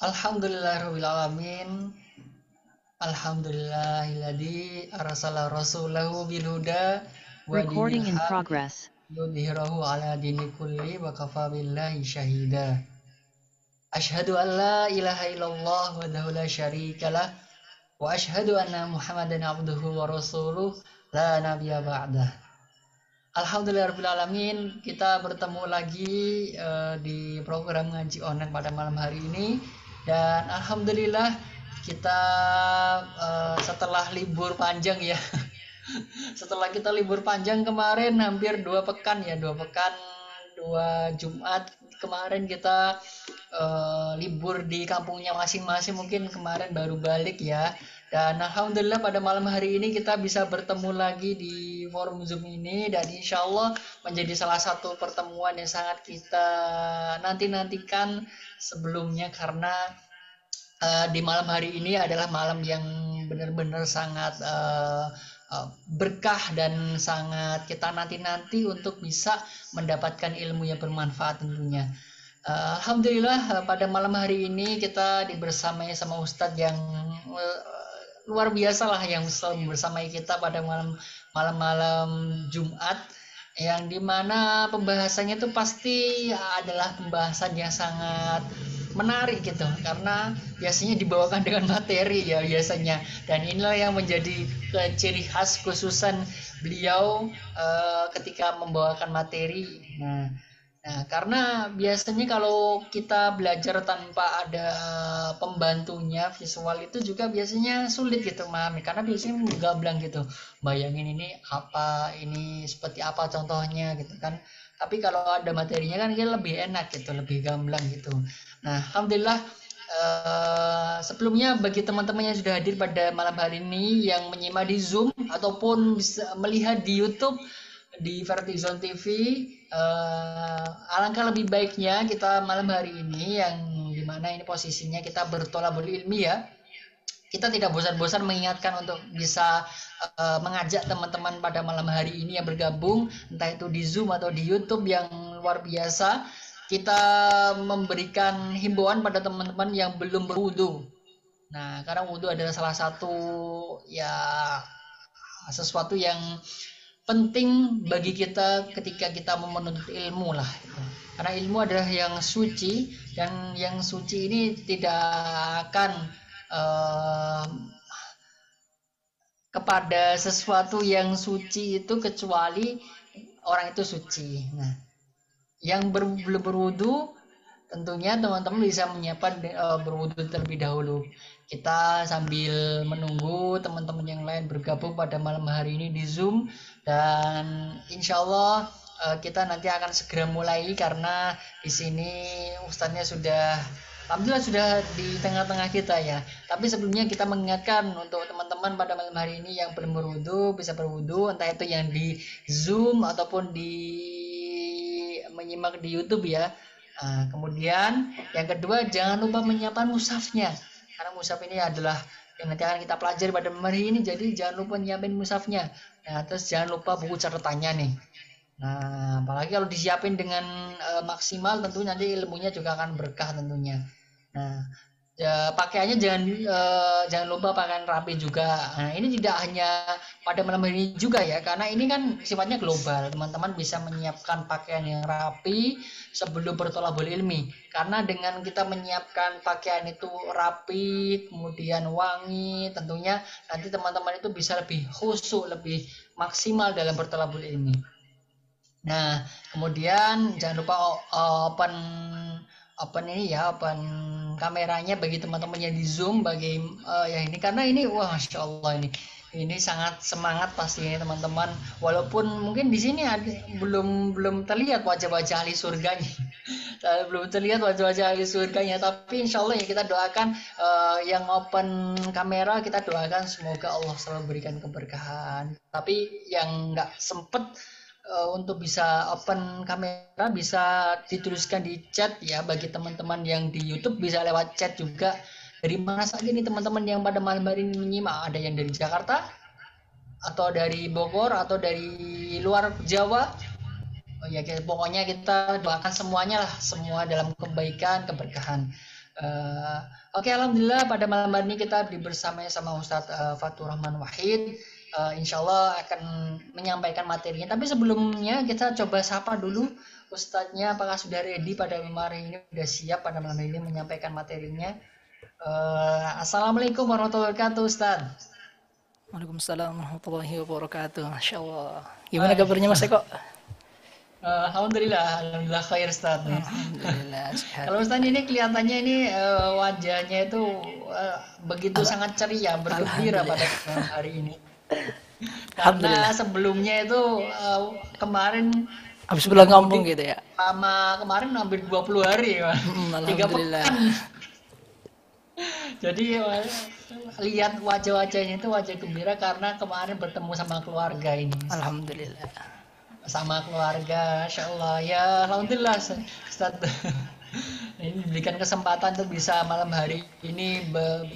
Alhamdulillahirabbil alamin. Alhamdulillahilladzi arsala rasulahu bil huda wa Recording in progress. yudhhirahu ala dini kulli wa kafa billahi syahida. Ashhadu an la ilaha illallah wa la syarika lah wa ashhadu anna Muhammadan abduhu wa rasuluh la nabiyya ba'dah. Alhamdulillahirabbil alamin, kita bertemu lagi eh, di program ngaji online pada malam hari ini dan alhamdulillah kita eh, setelah libur panjang ya. Setelah kita libur panjang kemarin hampir dua pekan ya dua pekan dua Jumat kemarin kita eh, libur di kampungnya masing-masing. Mungkin kemarin baru balik ya dan alhamdulillah pada malam hari ini kita bisa bertemu lagi di forum Zoom ini dan insya Allah menjadi salah satu pertemuan yang sangat kita nanti-nantikan sebelumnya karena eh, di malam hari ini adalah malam yang benar-benar sangat eh, berkah dan sangat kita nanti-nanti untuk bisa mendapatkan ilmu yang bermanfaat tentunya. Alhamdulillah pada malam hari ini kita dibersamai sama Ustadz yang luar biasa lah yang selalu bersamai kita pada malam malam-malam Jumat yang di mana pembahasannya itu pasti adalah pembahasan yang sangat menarik gitu. Karena biasanya dibawakan dengan materi ya biasanya. Dan inilah yang menjadi ciri khas khususan beliau eh, ketika membawakan materi. Nah Nah, karena biasanya kalau kita belajar tanpa ada pembantunya visual itu juga biasanya sulit gitu memahami karena biasanya gamblang gitu. Bayangin ini apa, ini seperti apa contohnya gitu kan. Tapi kalau ada materinya kan dia lebih enak gitu, lebih gamblang gitu. Nah, alhamdulillah eh, sebelumnya bagi teman-teman yang sudah hadir pada malam hari ini yang menyimak di Zoom ataupun bisa melihat di YouTube di Vertizon TV eh, alangkah lebih baiknya kita malam hari ini yang di mana ini posisinya kita bertolabul ilmi ya. Kita tidak bosan-bosan mengingatkan untuk bisa eh, mengajak teman-teman pada malam hari ini yang bergabung entah itu di Zoom atau di YouTube yang luar biasa kita memberikan himbauan pada teman-teman yang belum berwudu. Nah karena wudhu adalah salah satu ya sesuatu yang penting bagi kita ketika kita menuntut ilmu lah. Karena ilmu adalah yang suci dan yang suci ini tidak akan eh, kepada sesuatu yang suci itu kecuali orang itu suci. Nah yang ber, berwudu tentunya teman-teman bisa menyiapkan eh, berwudu terlebih dahulu. Kita sambil menunggu teman-teman yang lain bergabung pada malam hari ini di Zoom dan insya Allah eh, kita nanti akan segera mulai karena di sini ustadznya sudah alhamdulillah sudah di tengah-tengah kita ya. Tapi sebelumnya kita mengingatkan untuk teman-teman pada malam hari ini yang belum berwudu bisa berwudu entah itu yang di Zoom ataupun di menyimak di YouTube ya. Nah, kemudian yang kedua jangan lupa menyiapkan musafnya. Karena musaf ini adalah yang nanti akan kita pelajari pada hari ini. Jadi jangan lupa nyiapin musafnya nah terus jangan lupa buku catatannya nih. Nah apalagi kalau disiapin dengan eh, maksimal tentu nanti ilmunya juga akan berkah tentunya. Nah ya, pakaiannya jangan eh, jangan lupa pakaian rapi juga. Nah ini tidak hanya pada malam ini juga ya karena ini kan sifatnya global. Teman-teman bisa menyiapkan pakaian yang rapi sebelum bertolabul ilmi. Karena dengan kita menyiapkan pakaian itu rapi kemudian wangi tentunya nanti teman-teman itu bisa lebih khusyuk lebih maksimal dalam bertolabul ilmi. Nah kemudian jangan lupa o- open open ini ya open kameranya bagi teman-teman yang di zoom bagi eh, ya ini karena ini wah masya Allah ini. Ini sangat semangat pastinya teman-teman. Walaupun mungkin di sini ada, belum belum terlihat wajah-wajah ahli surganya. Belum terlihat wajah-wajah ahli surganya. Tapi insya Allah ya kita doakan eh, yang open kamera kita doakan semoga Allah selalu berikan keberkahan. Tapi yang nggak sempet eh, untuk bisa open kamera bisa dituliskan di chat ya bagi teman-teman yang di YouTube bisa lewat chat juga. Dari mana saja nih teman-teman yang pada malam hari ini menyimak? Ada yang dari Jakarta atau dari Bogor atau dari luar Jawa? Oh ya pokoknya kita doakan semuanya lah semua dalam kebaikan keberkahan. Uh, Oke, okay, alhamdulillah pada malam hari ini kita bersama sama Ustadz uh, Fatur Rahman Wahid. Uh, insya Allah akan menyampaikan materinya. Tapi sebelumnya kita coba sapa dulu Ustadznya apakah sudah ready pada malam hari ini sudah siap pada malam hari ini menyampaikan materinya. Uh, Assalamualaikum warahmatullahi wabarakatuh Ustadz. Waalaikumsalam warahmatullahi wabarakatuh. Masya Allah. Gimana kabarnya Mas Eko? Alhamdulillah, alhamdulillah khair Ustaz. Alhamdulillah. Kalau Ustaz ini kelihatannya ini uh, wajahnya itu uh, begitu sangat ceria, bergembira pada hari ini. Karena sebelumnya itu uh, kemarin habis pulang kampung gitu ya. Sama kemarin hampir 20 hari, hmm, Tiga pekan. Jadi lihat wajah-wajahnya itu wajah gembira karena kemarin bertemu sama keluarga ini. Alhamdulillah sama keluarga Masya Allah ya Alhamdulillah Ustaz ini diberikan kesempatan untuk bisa malam hari ini be,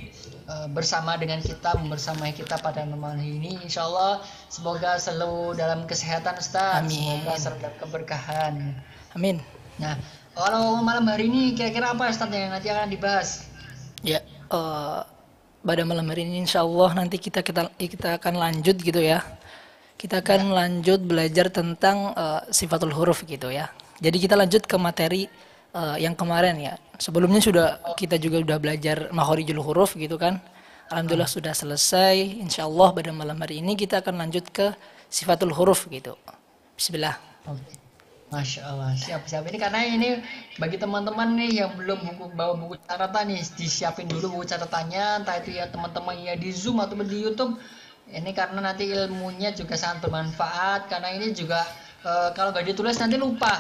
uh, bersama dengan kita bersama kita pada malam ini. Insya Allah semoga selalu dalam kesehatan Ustaz. Amin. semoga selalu keberkahan. Amin. Nah kalau malam hari ini kira-kira apa Ustaz yang nanti akan dibahas? Ya uh, pada malam hari ini Insya Allah nanti kita kita kita akan lanjut gitu ya. Kita akan lanjut belajar tentang uh, sifatul huruf gitu ya. Jadi kita lanjut ke materi uh, yang kemarin ya. Sebelumnya sudah kita juga sudah belajar makhorijul huruf gitu kan. Alhamdulillah hmm. sudah selesai. Insya Allah pada malam hari ini kita akan lanjut ke sifatul huruf gitu. Bismillah. Masya Allah, siap siap ini karena ini bagi teman-teman nih yang belum buku bawa buku catatan nih disiapin dulu buku catatannya entah itu ya teman-teman ya di Zoom atau di YouTube ini karena nanti ilmunya juga sangat bermanfaat karena ini juga e, kalau nggak ditulis nanti lupa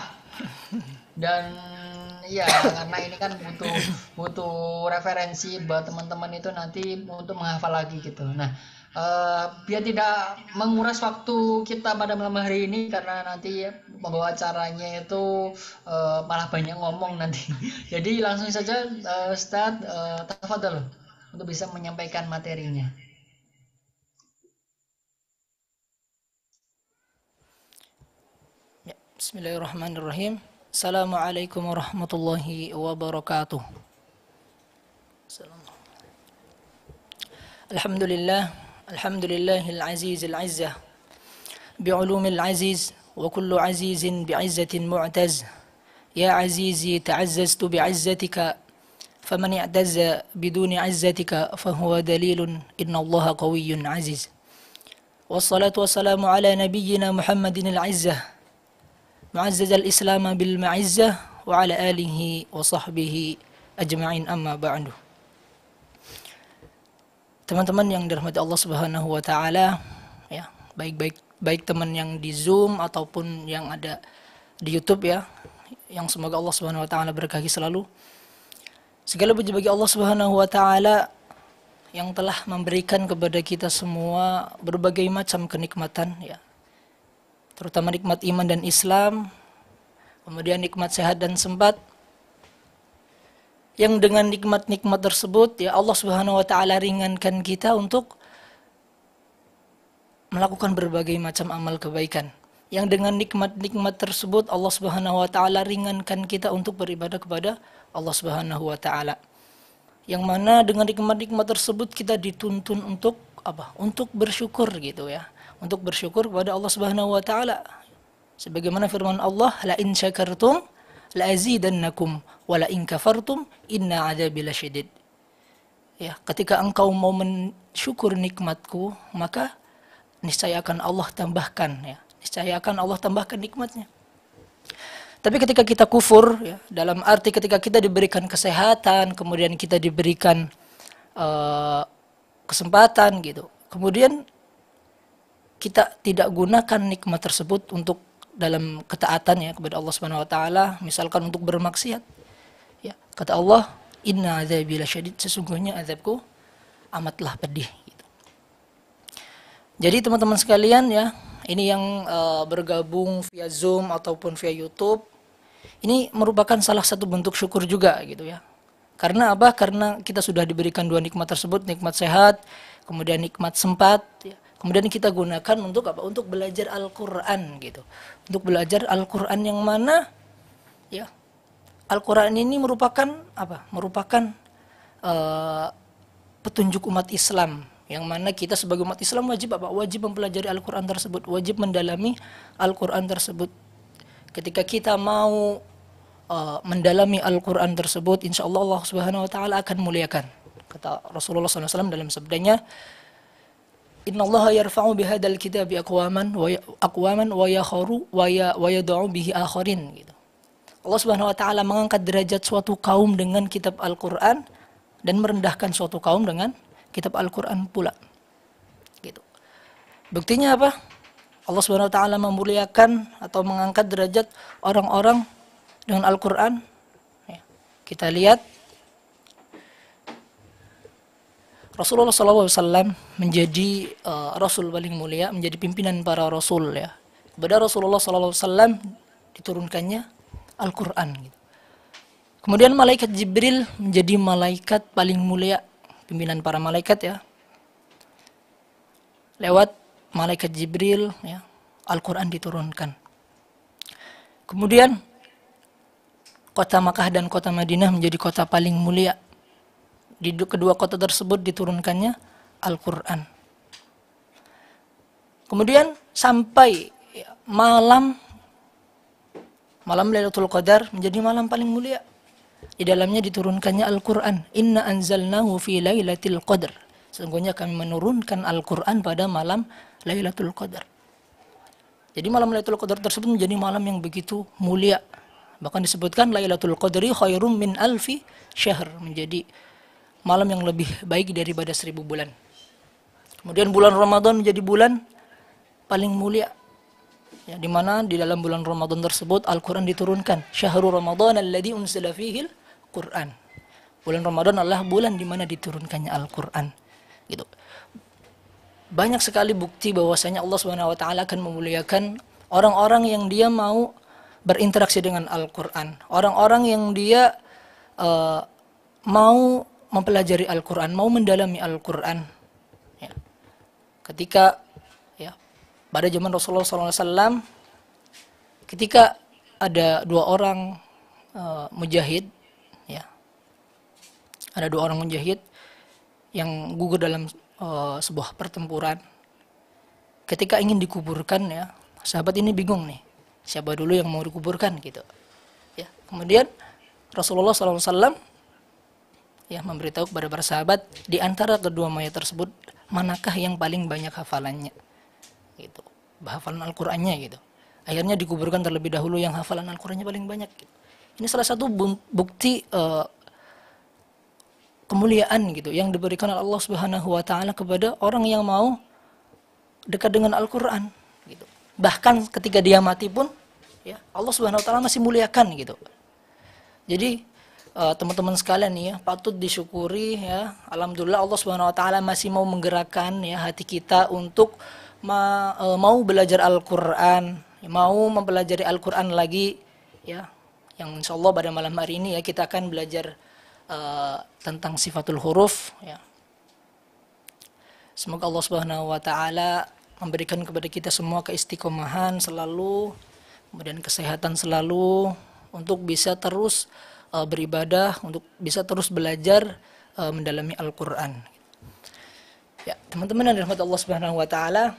dan ya karena ini kan butuh butuh referensi buat teman-teman itu nanti untuk menghafal lagi gitu. Nah e, biar tidak menguras waktu kita pada malam hari ini karena nanti membawa caranya itu e, malah banyak ngomong nanti. Jadi langsung saja uh, start uh, tafadhol untuk bisa menyampaikan materinya. Bismillahirrahmanirrahim. السلام عليكم ورحمة الله وبركاته. الحمد لله الحمد لله العزيز العزة بعلوم العزيز وكل عزيز بعزة معتز. يا عزيزي تعززت بعزتك فمن اعتز بدون عزتك فهو دليل إن الله قوي عزيز. والصلاة والسلام على نبينا محمد العزة معزز الإسلام بالمعزة وعلى آله وصحبه أجمعين أما بعد Teman-teman yang dirahmati Allah Subhanahu wa taala, ya, baik-baik baik teman yang di Zoom ataupun yang ada di YouTube ya, yang semoga Allah Subhanahu wa taala berkahi selalu. Segala puji bagi Allah Subhanahu wa taala yang telah memberikan kepada kita semua berbagai macam kenikmatan ya, terutama nikmat iman dan Islam, kemudian nikmat sehat dan sempat, yang dengan nikmat-nikmat tersebut ya Allah Subhanahu wa taala ringankan kita untuk melakukan berbagai macam amal kebaikan. Yang dengan nikmat-nikmat tersebut Allah Subhanahu wa taala ringankan kita untuk beribadah kepada Allah Subhanahu wa taala. Yang mana dengan nikmat-nikmat tersebut kita dituntun untuk apa? Untuk bersyukur gitu ya untuk bersyukur kepada Allah Subhanahu wa taala. Sebagaimana firman Allah, la in syakartum la azidannakum wa la in kafartum inna adzabi lasyadid. Ya, ketika engkau mau mensyukur nikmatku, maka niscaya akan Allah tambahkan ya. Niscaya akan Allah tambahkan nikmatnya. Tapi ketika kita kufur, ya, dalam arti ketika kita diberikan kesehatan, kemudian kita diberikan uh, kesempatan gitu, kemudian kita tidak gunakan nikmat tersebut untuk dalam ketaatan ya kepada Allah Subhanahu wa taala, misalkan untuk bermaksiat. Ya, kata Allah, "Inna adzabi lasyadid." Sesungguhnya azabku amatlah pedih gitu. Jadi teman-teman sekalian ya, ini yang uh, bergabung via Zoom ataupun via YouTube, ini merupakan salah satu bentuk syukur juga gitu ya. Karena apa? Karena kita sudah diberikan dua nikmat tersebut, nikmat sehat, kemudian nikmat sempat, ya kemudian kita gunakan untuk apa? Untuk belajar Al-Qur'an gitu. Untuk belajar Al-Qur'an yang mana ya Al-Qur'an ini merupakan apa? Merupakan uh, petunjuk umat Islam yang mana kita sebagai umat Islam wajib apa? Wajib mempelajari Al-Qur'an tersebut, wajib mendalami Al-Qur'an tersebut. Ketika kita mau uh, mendalami Al-Qur'an tersebut, insya Allah Allah Subhanahu wa taala akan muliakan. Kata Rasulullah SAW dalam sabdanya, Inna Allah yarfa'u bihadal kitabi aqwaman wa ya, aqwaman wa yakharu wa ya wa yad'u bihi akharin gitu. Allah Subhanahu wa taala mengangkat derajat suatu kaum dengan kitab Al-Qur'an dan merendahkan suatu kaum dengan kitab Al-Quran pula. Gitu. Buktinya apa? Allah Subhanahu wa taala memuliakan atau mengangkat derajat orang-orang dengan Al-Qur'an. Ya. Kita lihat Rasulullah SAW menjadi uh, Rasul paling mulia, menjadi pimpinan para Rasul ya. Kepada Rasulullah SAW diturunkannya Al-Quran. Gitu. Kemudian malaikat Jibril menjadi malaikat paling mulia pimpinan para malaikat ya lewat malaikat Jibril ya Al-Quran diturunkan kemudian kota Makkah dan kota Madinah menjadi kota paling mulia di kedua kota tersebut diturunkannya Al-Quran kemudian sampai malam malam Lailatul Qadar menjadi malam paling mulia di dalamnya diturunkannya Al-Quran. Inna anzalnahu fi lailatul qadar. Sesungguhnya kami menurunkan Al-Quran pada malam Lailatul Qadar. Jadi malam Lailatul Qadar tersebut menjadi malam yang begitu mulia. Bahkan disebutkan Lailatul Qadri khairum min alfi syahr. Menjadi malam yang lebih baik daripada seribu bulan. Kemudian bulan Ramadan menjadi bulan paling mulia ya di mana di dalam bulan Ramadan tersebut Al-Qur'an diturunkan syahrul Ramadan alladzi unzila fihi Quran. Bulan Ramadan adalah bulan di mana diturunkannya Al-Quran. Gitu. Banyak sekali bukti bahwasanya Allah taala akan memuliakan orang-orang yang dia mau berinteraksi dengan Al-Qur'an. Orang-orang yang dia uh, mau mempelajari Al-Qur'an, mau mendalami Al-Qur'an. Ya. Ketika ya pada zaman Rasulullah SAW ketika ada dua orang uh, mujahid ada dua orang mujahid yang gugur dalam uh, sebuah pertempuran. Ketika ingin dikuburkan ya, sahabat ini bingung nih, siapa dulu yang mau dikuburkan gitu. Ya, kemudian Rasulullah SAW ya memberitahu kepada para sahabat di antara kedua mayat tersebut manakah yang paling banyak hafalannya, gitu, hafalan Al-Qur'annya gitu. Akhirnya dikuburkan terlebih dahulu yang hafalan Al-Qur'annya paling banyak. Gitu. Ini salah satu bukti uh, kemuliaan gitu yang diberikan oleh Allah Subhanahu wa taala kepada orang yang mau dekat dengan Al-Qur'an gitu. Bahkan ketika dia mati pun ya Allah Subhanahu wa taala masih muliakan gitu. Jadi uh, teman-teman sekalian nih ya patut disyukuri ya alhamdulillah Allah Subhanahu wa taala masih mau menggerakkan ya hati kita untuk ma, uh, mau belajar Al-Qur'an, mau mempelajari Al-Qur'an lagi ya. Yang insya Allah pada malam hari ini ya kita akan belajar uh, tentang sifatul huruf ya. Semoga Allah Subhanahu wa taala memberikan kepada kita semua keistiqomahan selalu kemudian kesehatan selalu untuk bisa terus uh, beribadah, untuk bisa terus belajar uh, mendalami Al-Qur'an. Ya, teman-teman yang dirahmati Allah Subhanahu wa taala,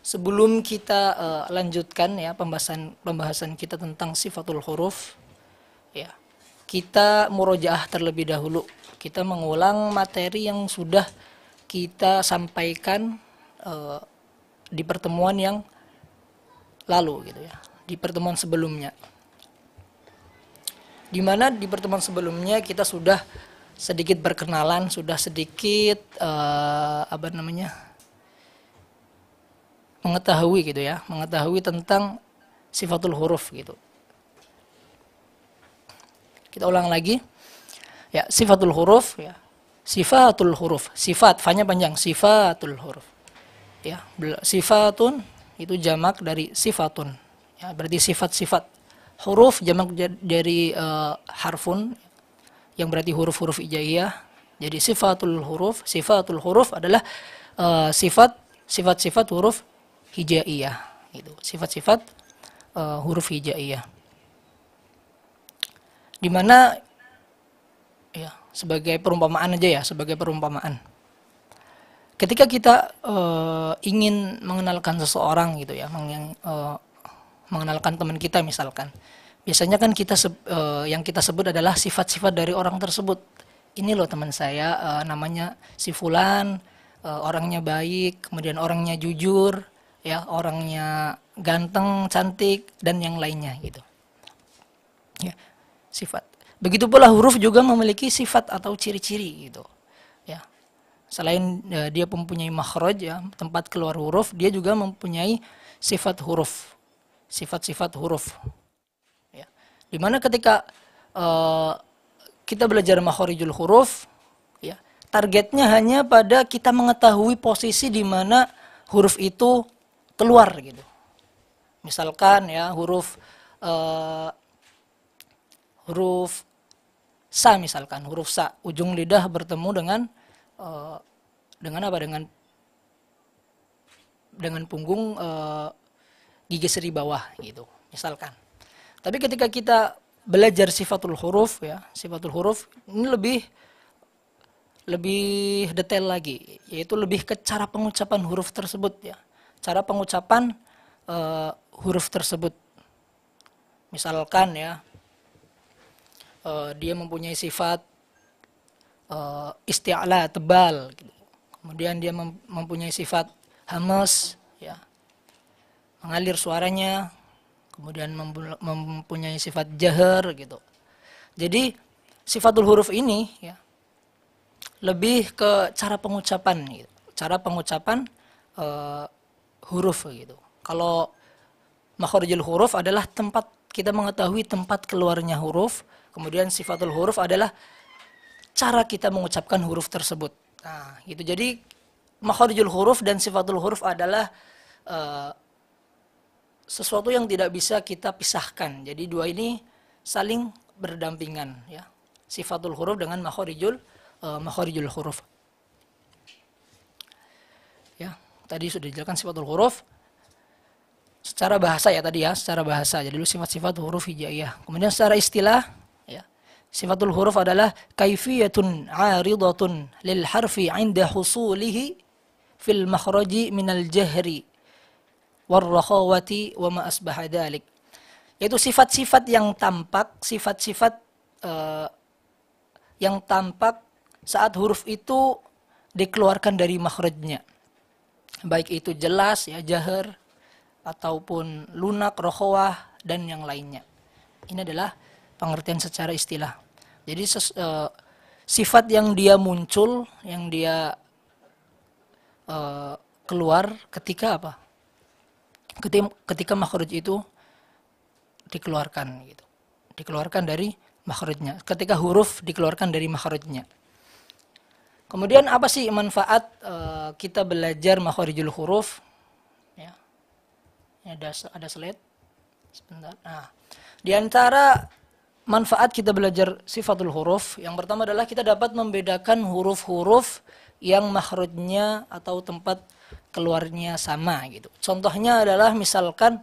sebelum kita uh, lanjutkan ya pembahasan pembahasan kita tentang sifatul huruf ya kita murojaah terlebih dahulu. Kita mengulang materi yang sudah kita sampaikan uh, di pertemuan yang lalu gitu ya, di pertemuan sebelumnya. Di mana di pertemuan sebelumnya kita sudah sedikit berkenalan, sudah sedikit uh, apa namanya? mengetahui gitu ya, mengetahui tentang sifatul huruf gitu. Kita ulang lagi. Ya, sifatul huruf ya. Sifatul huruf. Sifat, fanya panjang. Sifatul huruf. Ya, sifatun itu jamak dari sifatun. Ya, berarti sifat-sifat. Huruf jamak dari uh, harfun yang berarti huruf-huruf ijaiyah. Jadi sifatul huruf, sifatul huruf adalah uh, sifat sifat-sifat huruf hijaiyah itu. Sifat-sifat uh, huruf hijaiyah di mana ya sebagai perumpamaan aja ya, sebagai perumpamaan. Ketika kita uh, ingin mengenalkan seseorang gitu ya, meng, uh, mengenalkan teman kita misalkan, biasanya kan kita uh, yang kita sebut adalah sifat-sifat dari orang tersebut. Ini loh teman saya, uh, namanya si Fulan, uh, orangnya baik, kemudian orangnya jujur, ya orangnya ganteng, cantik dan yang lainnya gitu. Ya, sifat. Begitu pula huruf juga memiliki sifat atau ciri-ciri gitu. Ya. Selain ya, dia mempunyai makhraj ya, tempat keluar huruf, dia juga mempunyai sifat huruf. Sifat-sifat huruf. Ya. Di mana ketika uh, kita belajar makhrijul huruf, ya, targetnya hanya pada kita mengetahui posisi di mana huruf itu keluar gitu. Misalkan ya huruf uh, huruf sa misalkan huruf sa ujung lidah bertemu dengan uh, dengan apa dengan dengan punggung uh, gigi seri bawah gitu misalkan. Tapi ketika kita belajar sifatul huruf ya sifatul huruf ini lebih lebih detail lagi yaitu lebih ke cara pengucapan huruf tersebut ya. Cara pengucapan uh, huruf tersebut. Misalkan ya uh, dia mempunyai sifat uh, isti'la tebal gitu. kemudian dia mem mempunyai sifat hamas mengalir suaranya kemudian mempunyai sifat jahar gitu jadi sifatul huruf ini ya lebih ke cara pengucapan gitu. cara pengucapan uh, huruf gitu kalau makhorijul huruf adalah tempat kita mengetahui tempat keluarnya huruf Kemudian sifatul huruf adalah cara kita mengucapkan huruf tersebut. Nah, gitu. Jadi makharijul huruf dan sifatul huruf adalah uh, sesuatu yang tidak bisa kita pisahkan. Jadi dua ini saling berdampingan ya. Sifatul huruf dengan makharijul uh, makharijul huruf. Ya, tadi sudah dijelaskan sifatul huruf secara bahasa ya tadi ya, secara bahasa. Jadi dulu sifat-sifat huruf hijaiyah. Kemudian secara istilah Sifatul huruf adalah kaifiyatun aridatun lil harfi 'inda husulihi fil makhraji minal jahri warrakhawati wa ma asbaha dalik. Yaitu sifat-sifat yang tampak, sifat-sifat uh, yang tampak saat huruf itu dikeluarkan dari makhrajnya. Baik itu jelas ya jahar ataupun lunak, rokhawah dan yang lainnya. Ini adalah pengertian secara istilah. Jadi ses, uh, sifat yang dia muncul, yang dia uh, keluar ketika apa? Ketika, makhraj itu dikeluarkan gitu. Dikeluarkan dari makhrajnya. Ketika huruf dikeluarkan dari makhrajnya. Kemudian apa sih manfaat uh, kita belajar makhrijul huruf? Ya. Ada ada slide. Sebentar. Nah, di antara manfaat kita belajar sifatul huruf yang pertama adalah kita dapat membedakan huruf-huruf yang makhrajnya atau tempat keluarnya sama gitu. Contohnya adalah misalkan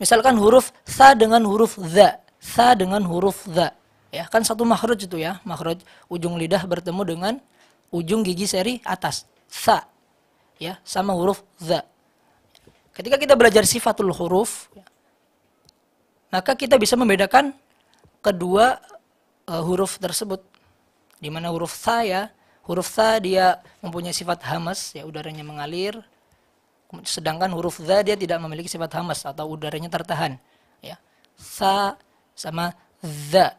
misalkan huruf sa dengan huruf za, sa dengan huruf za. Ya, kan satu makhraj itu ya, makhraj ujung lidah bertemu dengan ujung gigi seri atas. Sa. Ya, sama huruf za. Ketika kita belajar sifatul huruf, maka kita bisa membedakan kedua uh, huruf tersebut. Di mana huruf sa ya, huruf sa dia mempunyai sifat hamas, ya udaranya mengalir. Sedangkan huruf za dia tidak memiliki sifat hamas atau udaranya tertahan. Ya. Sa sama za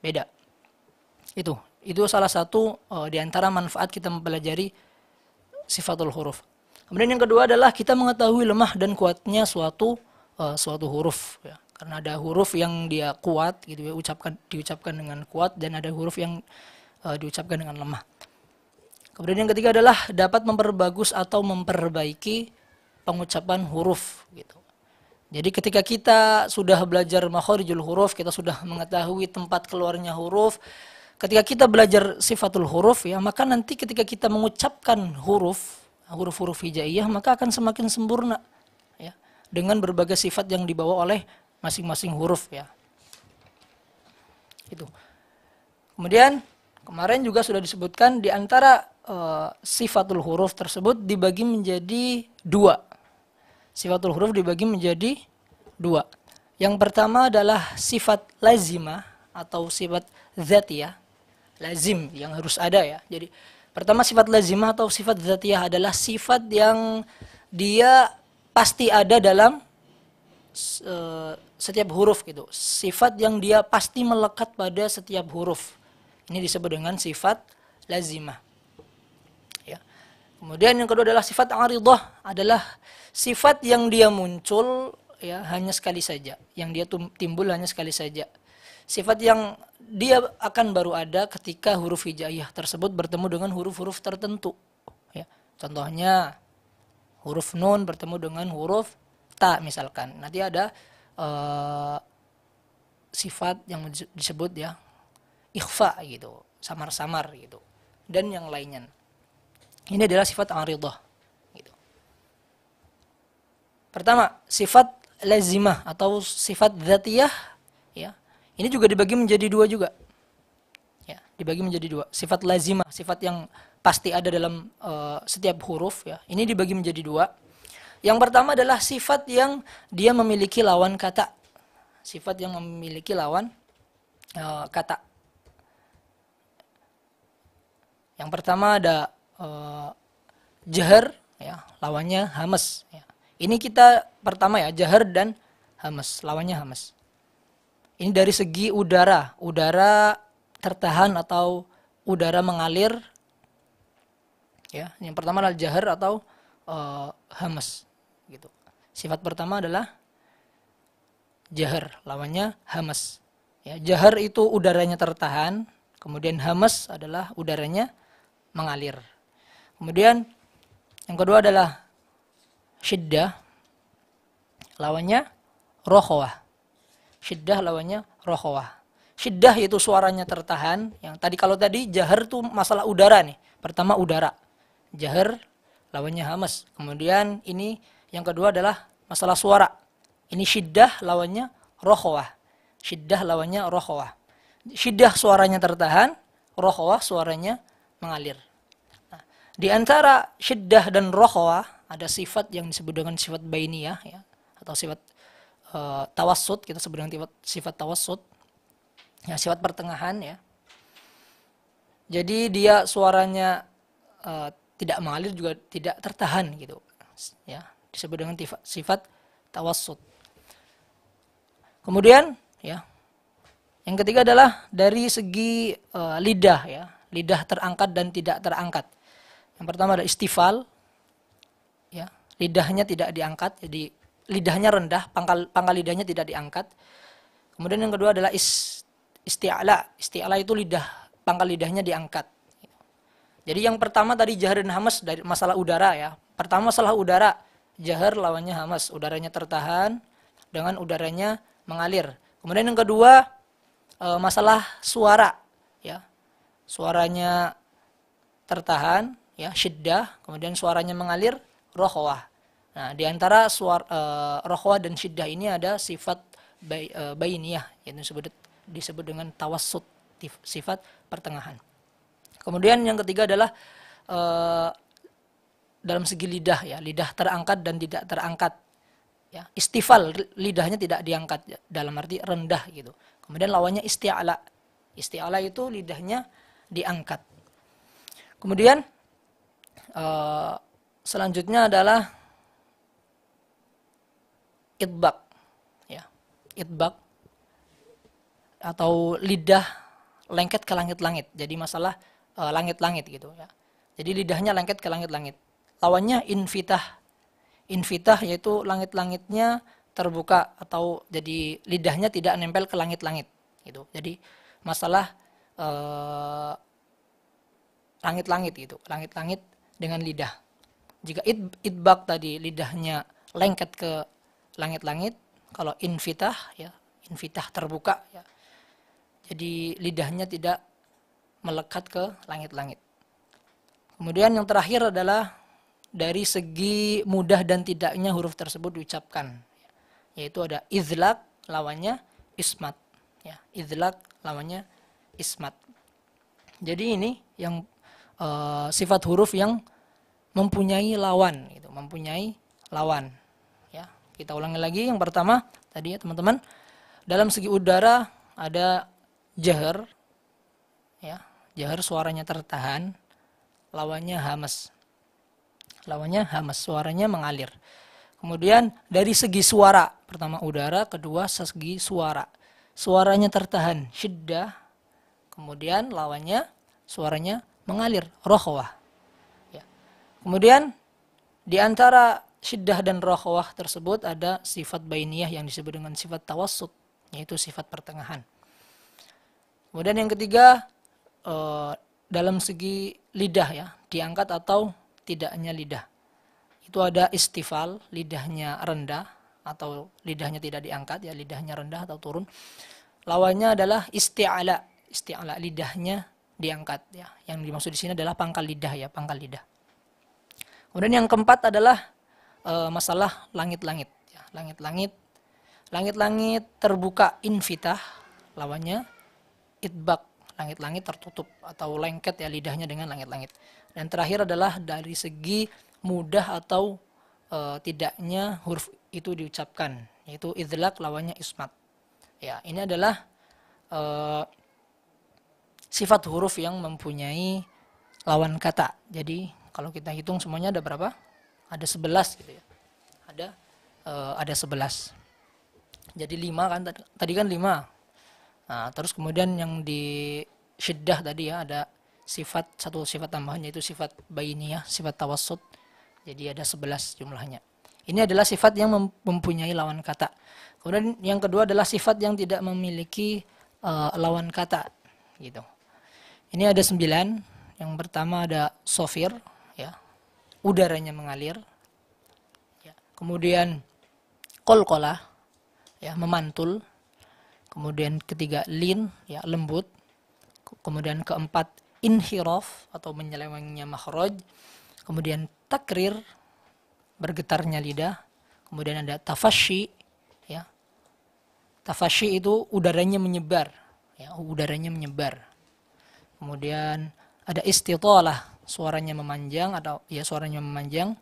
beda. Itu itu salah satu uh, di antara manfaat kita mempelajari sifatul huruf. Kemudian yang kedua adalah kita mengetahui lemah dan kuatnya suatu uh, suatu huruf. Ya karena ada huruf yang dia kuat gitu ya ucapkan diucapkan dengan kuat dan ada huruf yang uh, diucapkan dengan lemah. Kemudian yang ketiga adalah dapat memperbagus atau memperbaiki pengucapan huruf gitu. Jadi ketika kita sudah belajar makharijul huruf, kita sudah mengetahui tempat keluarnya huruf, ketika kita belajar sifatul huruf ya, maka nanti ketika kita mengucapkan huruf, huruf-huruf hijaiyah maka akan semakin sempurna ya dengan berbagai sifat yang dibawa oleh masing-masing huruf ya. Itu. Kemudian kemarin juga sudah disebutkan di antara uh, sifatul huruf tersebut dibagi menjadi dua. Sifatul huruf dibagi menjadi dua. Yang pertama adalah sifat lazimah atau sifat zatiyah. Lazim yang harus ada ya. Jadi pertama sifat lazimah atau sifat zatiyah adalah sifat yang dia pasti ada dalam uh, setiap huruf gitu. Sifat yang dia pasti melekat pada setiap huruf. Ini disebut dengan sifat lazimah. Kemudian yang kedua adalah sifat aridah adalah sifat yang dia muncul ya hanya sekali saja, yang dia timbul hanya sekali saja. Sifat yang dia akan baru ada ketika huruf hijaiyah tersebut bertemu dengan huruf-huruf tertentu. Ya. Contohnya huruf nun bertemu dengan huruf ta misalkan. Nanti ada uh, sifat yang disebut ya ikhfa gitu, samar-samar gitu. Dan yang lainnya. Ini adalah sifat aridah gitu. Pertama, sifat lazimah atau sifat dzatiyah ya. Ini juga dibagi menjadi dua juga. Ya, dibagi menjadi dua. Sifat lazimah, sifat yang pasti ada dalam uh, setiap huruf ya. Ini dibagi menjadi dua. Yang pertama adalah sifat yang dia memiliki lawan kata. Sifat yang memiliki lawan uh, kata. Yang pertama ada uh, jahar, ya, lawannya hamas. Ya. Ini kita pertama ya, jahar dan hamas, lawannya hamas. Ini dari segi udara, udara tertahan atau udara mengalir. Ya, yang pertama adalah jahar atau uh, hamas, gitu. Sifat pertama adalah jahar, lawannya hamas. Ya, jahar itu udaranya tertahan, kemudian hamas adalah udaranya mengalir. Kemudian yang kedua adalah syiddah. Lawannya rohwah. Syiddah lawannya rohwah. Syiddah itu suaranya tertahan. Yang tadi kalau tadi jahar itu masalah udara nih. Pertama udara. Jahar lawannya hamas. Kemudian ini yang kedua adalah masalah suara. Ini syiddah lawannya rohwah. Syiddah lawannya rohwah. Syiddah suaranya tertahan. Rohwah suaranya mengalir. Di antara syiddah dan rohwa ada sifat yang disebut dengan sifat bainiyah ya atau sifat uh, tawassut kita sebut dengan sifat, sifat tawassut ya sifat pertengahan ya. Jadi dia suaranya uh, tidak mengalir juga tidak tertahan gitu ya disebut dengan sifat, sifat tawassut. Kemudian ya yang ketiga adalah dari segi uh, lidah ya lidah terangkat dan tidak terangkat. Yang pertama ada istifal, ya lidahnya tidak diangkat, jadi lidahnya rendah, pangkal pangkal lidahnya tidak diangkat. Kemudian yang kedua adalah is, isti'ala. Isti'ala itu lidah, pangkal lidahnya diangkat. Jadi yang pertama tadi jahar dan hamas dari masalah udara ya. Pertama masalah udara, jahar lawannya hamas, udaranya tertahan dengan udaranya mengalir. Kemudian yang kedua eh, masalah suara ya suaranya tertahan, ya syiddah, kemudian suaranya mengalir, rohwah. Nah, di antara suara uh, rohwah dan syiddah ini ada sifat bay, uh, bainiyah yang disebut disebut dengan tawassut, sifat pertengahan. Kemudian yang ketiga adalah uh, dalam segi lidah ya, lidah terangkat dan tidak terangkat. Ya, istifal lidahnya tidak diangkat ya, dalam arti rendah gitu. Kemudian lawannya isti'ala. Isti'ala itu lidahnya diangkat. Kemudian uh, selanjutnya adalah itbak, ya, itbak atau lidah lengket ke langit-langit. Jadi masalah uh, langit-langit gitu ya. Jadi lidahnya lengket ke langit-langit. Lawannya infitah. Infitah yaitu langit-langitnya terbuka atau jadi lidahnya tidak nempel ke langit-langit gitu. Jadi masalah Eh, langit-langit uh, gitu, langit-langit dengan lidah. Jika id, idbak tadi lidahnya lengket ke langit-langit, kalau infitah ya, infitah terbuka ya. Jadi lidahnya tidak melekat ke langit-langit. Kemudian yang terakhir adalah dari segi mudah dan tidaknya huruf tersebut diucapkan. Yaitu ada izlak lawannya ismat. Ya, izlak lawannya ismat. Jadi ini yang uh, sifat huruf yang mempunyai lawan gitu, mempunyai lawan. Ya, kita ulangi lagi yang pertama tadi ya teman-teman. Dalam segi udara ada jahar ya, jahar suaranya tertahan, lawannya hamas. Lawannya hamas, suaranya mengalir. Kemudian dari segi suara, pertama udara, kedua segi suara. Suaranya tertahan, syiddah. Kemudian lawannya suaranya mengalir, rohwah. Kemudian di antara syiddah dan rohwah tersebut ada sifat bainiyah yang disebut dengan sifat tawassut, yaitu sifat pertengahan. Kemudian yang ketiga, eh, dalam segi lidah ya, diangkat atau tidaknya lidah itu ada istifal, lidahnya rendah atau lidahnya tidak diangkat ya, lidahnya rendah atau turun. Lawannya adalah isti'ala, isti'ala lidahnya diangkat ya. Yang dimaksud di sini adalah pangkal lidah ya, pangkal lidah. Kemudian yang keempat adalah e, masalah langit-langit ya, langit-langit. Langit-langit terbuka infitah, lawannya itbak, langit-langit tertutup atau lengket ya lidahnya dengan langit-langit. Dan terakhir adalah dari segi mudah atau uh, tidaknya huruf itu diucapkan yaitu idlak lawannya ismat ya ini adalah uh, sifat huruf yang mempunyai lawan kata jadi kalau kita hitung semuanya ada berapa ada 11 gitu ya ada uh, ada 11 jadi 5 kan tadi kan 5 nah, terus kemudian yang di syiddah tadi ya ada sifat satu sifat tambahan yaitu sifat bainiyah sifat tawassut jadi ada 11 jumlahnya. Ini adalah sifat yang mempunyai lawan kata. Kemudian yang kedua adalah sifat yang tidak memiliki uh, lawan kata. Gitu. Ini ada sembilan. Yang pertama ada sofir, udaranya mengalir. Ya. Kemudian kolkolah, ya, memantul. Kemudian ketiga lin, ya, lembut. Kemudian keempat inhiraf atau menyelewengnya makhraj. Kemudian takrir bergetarnya lidah kemudian ada tafashi ya tafashi itu udaranya menyebar ya udaranya menyebar kemudian ada istitalah suaranya memanjang atau ya suaranya memanjang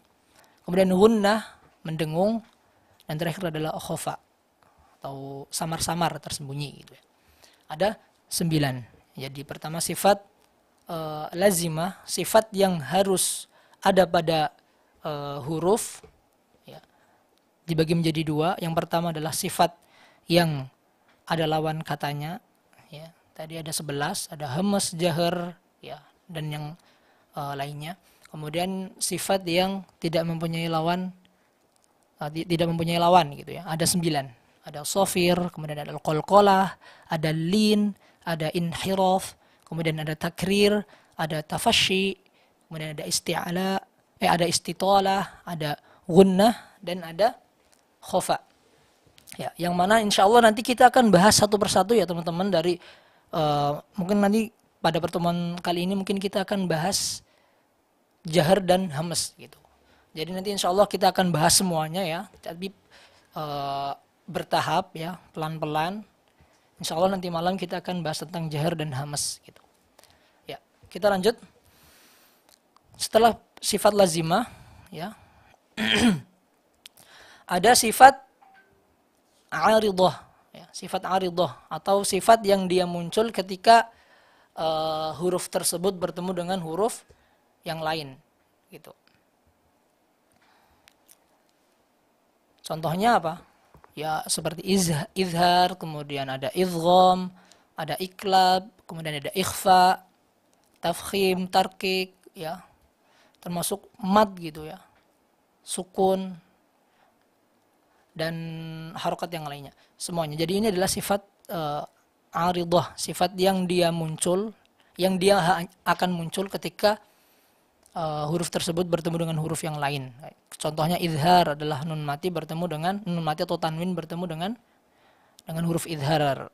kemudian gunnah mendengung dan terakhir adalah khofa atau samar-samar tersembunyi gitu ya. ada sembilan jadi pertama sifat uh, lazimah sifat yang harus ada pada uh, huruf ya, dibagi menjadi dua. Yang pertama adalah sifat yang ada lawan katanya. Ya, tadi ada sebelas, ada hemes, jahar, ya, dan yang uh, lainnya. Kemudian sifat yang tidak mempunyai lawan, uh, tidak mempunyai lawan gitu ya. Ada sembilan. Ada sofir, kemudian ada kolkolah, ada lin, ada inhiraf, kemudian ada takrir, ada tafashi, kemudian ada isti'ala, eh ada istitolah, ada gunnah dan ada khofa. Ya, yang mana insya Allah nanti kita akan bahas satu persatu ya teman-teman dari uh, mungkin nanti pada pertemuan kali ini mungkin kita akan bahas jahar dan hamas gitu. Jadi nanti insya Allah kita akan bahas semuanya ya, tapi uh, bertahap ya, pelan-pelan. Insya Allah nanti malam kita akan bahas tentang jahar dan hamas gitu. Ya, kita lanjut. Setelah sifat lazimah, ya. ada sifat aridah, ya, sifat aridah atau sifat yang dia muncul ketika uh, huruf tersebut bertemu dengan huruf yang lain, gitu. Contohnya apa? Ya seperti izhar, kemudian ada idgham, ada iklab, kemudian ada ikhfa, tafkhim, tarkik, ya termasuk mat gitu ya sukun dan harokat yang lainnya semuanya jadi ini adalah sifat uh, aridah sifat yang dia muncul yang dia akan muncul ketika uh, huruf tersebut bertemu dengan huruf yang lain. Contohnya idhar adalah nun mati bertemu dengan nun mati atau tanwin bertemu dengan dengan huruf idhar.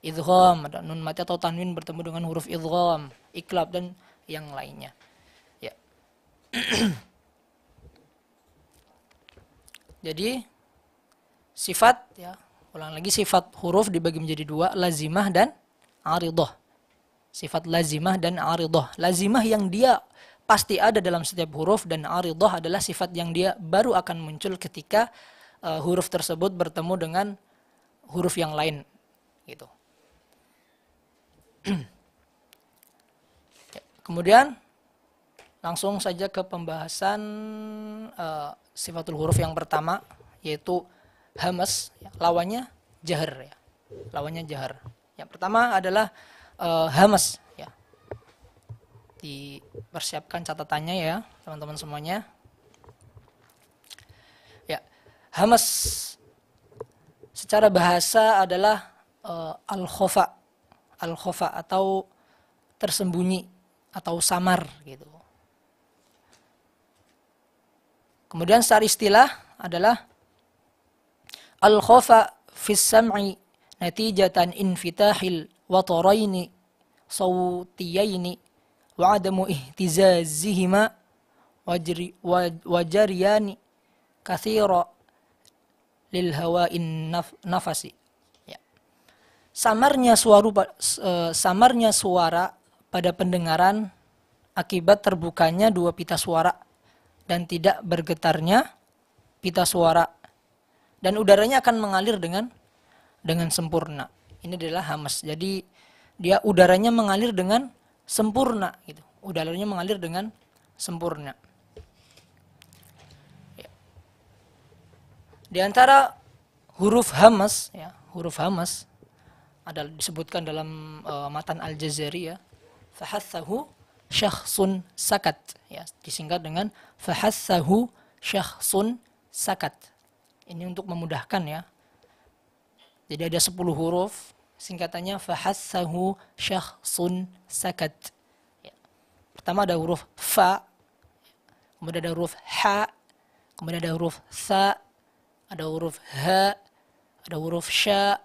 Ada nun mati atau tanwin bertemu dengan huruf idgham iklab dan yang lainnya. Jadi sifat ya, ulang lagi sifat huruf dibagi menjadi dua, lazimah dan aridah. Sifat lazimah dan aridah. Lazimah yang dia pasti ada dalam setiap huruf dan aridah adalah sifat yang dia baru akan muncul ketika uh, huruf tersebut bertemu dengan huruf yang lain gitu. Kemudian langsung saja ke pembahasan uh, sifatul huruf yang pertama yaitu hamas ya, lawannya jahar ya. Lawannya jahar. Yang pertama adalah uh, hamas ya. Dipersiapkan catatannya ya, teman-teman semuanya. Ya. Hamas secara bahasa adalah uh, al-khofa. Al-khofa atau tersembunyi atau samar gitu. Kemudian secara istilah adalah al-khafa fi sam'i natijatan infitahil wataraini sawtiyaini wa adamu ihtizazihima wajariyani kathira lil hawa'in naf, nafasi. Ya. Samarnya suara uh, samarnya suara pada pendengaran akibat terbukanya dua pita suara dan tidak bergetarnya pita suara dan udaranya akan mengalir dengan dengan sempurna. Ini adalah hamas. Jadi dia udaranya mengalir dengan sempurna gitu. Udaranya mengalir dengan sempurna. Ya. Di antara huruf hamas ya, huruf hamas ada disebutkan dalam uh, matan Al-Jazari ya fahassahu syakhsun sakat ya disingkat dengan fahassahu syakhsun sakat ini untuk memudahkan ya jadi ada 10 huruf singkatannya fahassahu syakhsun sakat ya. pertama ada huruf fa kemudian ada huruf ha kemudian ada huruf sa ada huruf ha ada huruf sya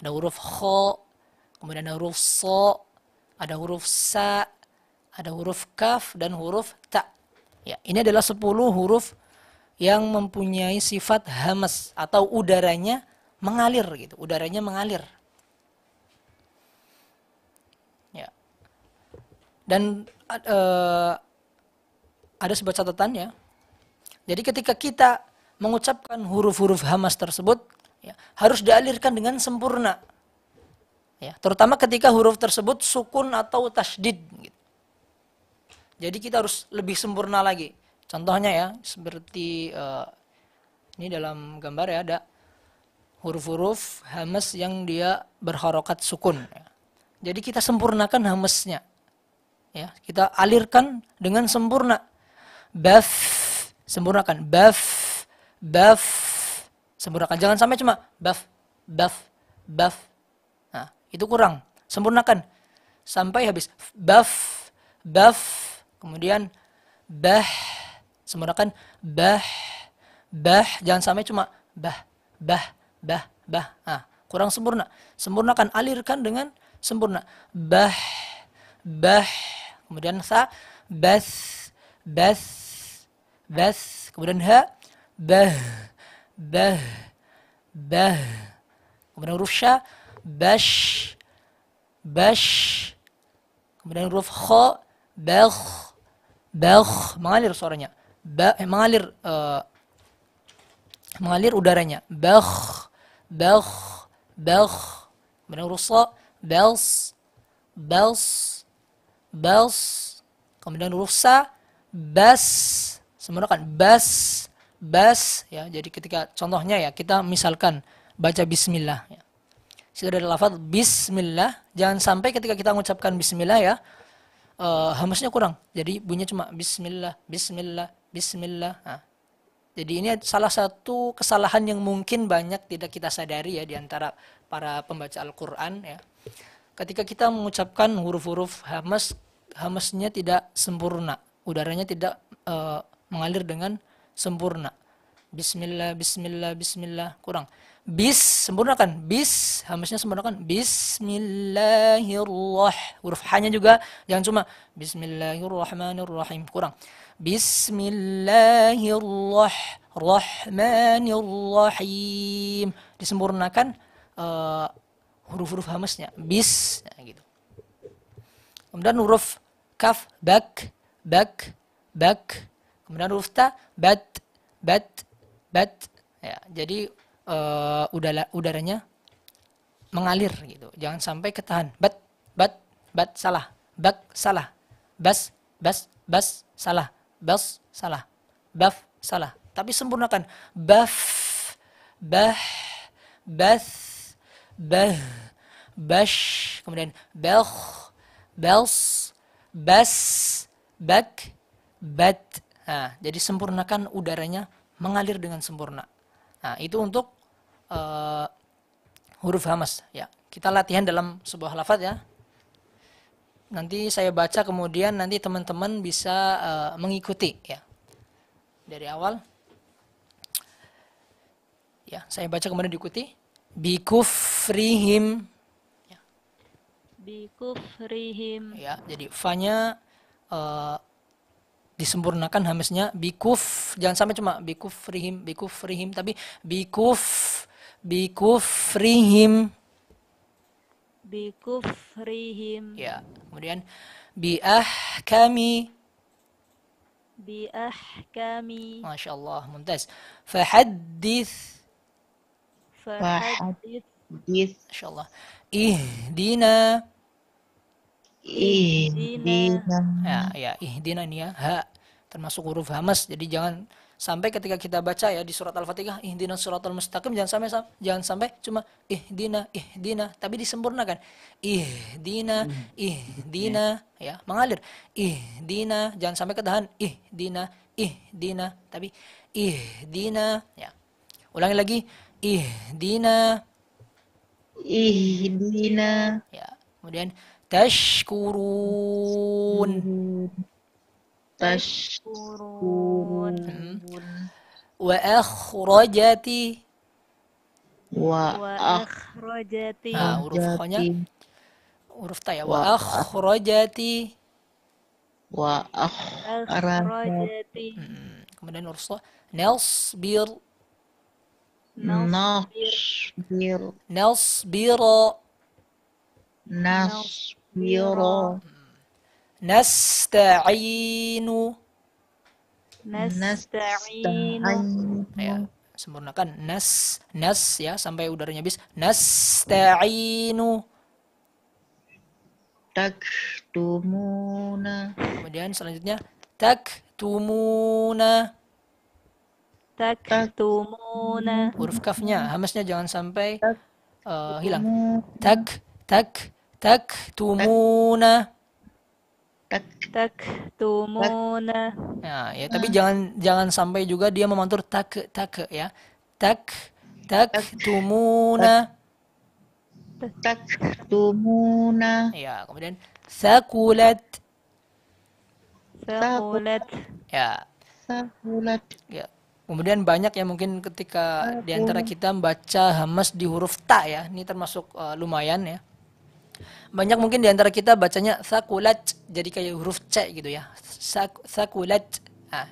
ada huruf kha kemudian ada huruf so ada huruf sa, ada huruf kaf dan huruf ta. Ya, ini adalah 10 huruf yang mempunyai sifat hamas atau udaranya mengalir gitu, udaranya mengalir. Ya. Dan uh, ada sebuah catatan ya. Jadi ketika kita mengucapkan huruf-huruf hamas tersebut, ya, harus dialirkan dengan sempurna ya terutama ketika huruf tersebut sukun atau tasdid gitu. jadi kita harus lebih sempurna lagi contohnya ya seperti uh, ini dalam gambar ya ada huruf-huruf hamas yang dia berharokat sukun. Jadi kita sempurnakan hamasnya. Ya kita alirkan dengan sempurna. Baf sempurnakan. Baf baf sempurnakan. Jangan sampai cuma baf baf baf. Itu kurang. Sempurnakan. Sampai habis. Baf baf kemudian bah sempurnakan bah bah jangan sampai cuma bah bah bah bah. Ah kurang sempurna. Sempurnakan alirkan dengan sempurna. Bah bah. Kemudian sa bas bas bas. Kemudian ha bah bah bah. Kemudian huruf sya bash bash. Kemudian huruf kha bagh bagh mengalir suaranya ba, eh, mengalir uh, mengalir udaranya. Bagh bagh bagh kemudian huruf sa bels bels bels kemudian huruf sa bas. Semua kan bas bas. Ya jadi ketika contohnya ya kita misalkan baca bismillah ya. Sudah ada lafaz bismillah, jangan sampai ketika kita mengucapkan bismillah ya, uh, hamasnya kurang. Jadi bunyinya cuma bismillah, bismillah, bismillah. Nah, jadi ini salah satu kesalahan yang mungkin banyak tidak kita sadari ya di antara para pembaca Al-Qur'an ya. Ketika kita mengucapkan huruf-huruf hamas, hamasnya tidak sempurna, udaranya tidak uh, mengalir dengan sempurna. Bismillah, bismillah, bismillah, kurang. Bis sempurnakan. Bis hamasnya sempurnakan. Bismillahirrah huruf hanya juga jangan cuma bismillahirrahmanirrahim kurang bismillahirrahmanirrahim disempurnakan uh, huruf-huruf hamasnya bis nah, gitu Kemudian huruf kaf bak bak bak. Kemudian huruf ta bat bat bat. Ya, jadi uh, udara udaranya mengalir gitu. Jangan sampai ketahan. Bat bat bat salah. Bak salah. Bas bas bas salah. Bas salah. Baf salah. Tapi sempurnakan. Baf bah bath bah bash kemudian belch bels bas bak bat nah, jadi sempurnakan udaranya mengalir dengan sempurna nah itu untuk uh, huruf hamas ya kita latihan dalam sebuah lafaz ya nanti saya baca kemudian nanti teman-teman bisa uh, mengikuti ya. Dari awal. Ya saya baca kemudian diikuti. Bikufrihim. Ya. bikufrihim. Ya jadi fanya uh, disempurnakan hamesnya bikuf jangan sampai cuma bikufrihim bikufrihim tapi bikuf bikufrihim bi kufrihim. ya kemudian bi ahkami bi ahkami Masya Allah mumtaz. Fahaddith fahaddith Masya Allah ihdina. Ihdina. Ya ya ihdina ini ya. Ha termasuk huruf hamas jadi jangan sampai ketika kita baca ya di surat al-fatihah ihdina suratul mustaqim jangan sampai jangan sampai cuma ihdina ihdina tapi disempurnakan. Ihdina ihdina ya mengalir. Ihdina jangan sampai ketahan. Ihdina ihdina tapi ihdina ya. Ulangi lagi ihdina ihdina ya. Kemudian tashkurun tashkurun wa akhrajati. Wa wa akhrajati. Nah, huruf kha-nya huruf ta ya. Wa akhrajati. Wa akhrajati. Akhrajati. Hmm, kemudian huruf sa nasbir. Nasbir. Nasbira nasbira nasta'inu. Nasta'inu. Ya sempurnakan. Nas nas ya sampai udaranya habis. Nasta'inu. Taktumuna. Kemudian selanjutnya taktumuna. Taktumuna. Huruf kafnya hamasnya jangan sampai eh, hilang. Tak tak taktumuna tak taktumuna Ya, ya tapi jangan jangan sampai juga dia memantur tak tak ya. Tak tak tumuna. taktumuna Ya, kemudian sakulat. saqulat Ya, sahulat ya. Kemudian banyak ya mungkin ketika di antara kita membaca hamas di huruf ta ya. Ini termasuk eh, lumayan ya. Banyak mungkin di antara kita bacanya sakulat jadi kayak huruf C gitu ya. Sak, sakulat. Nah,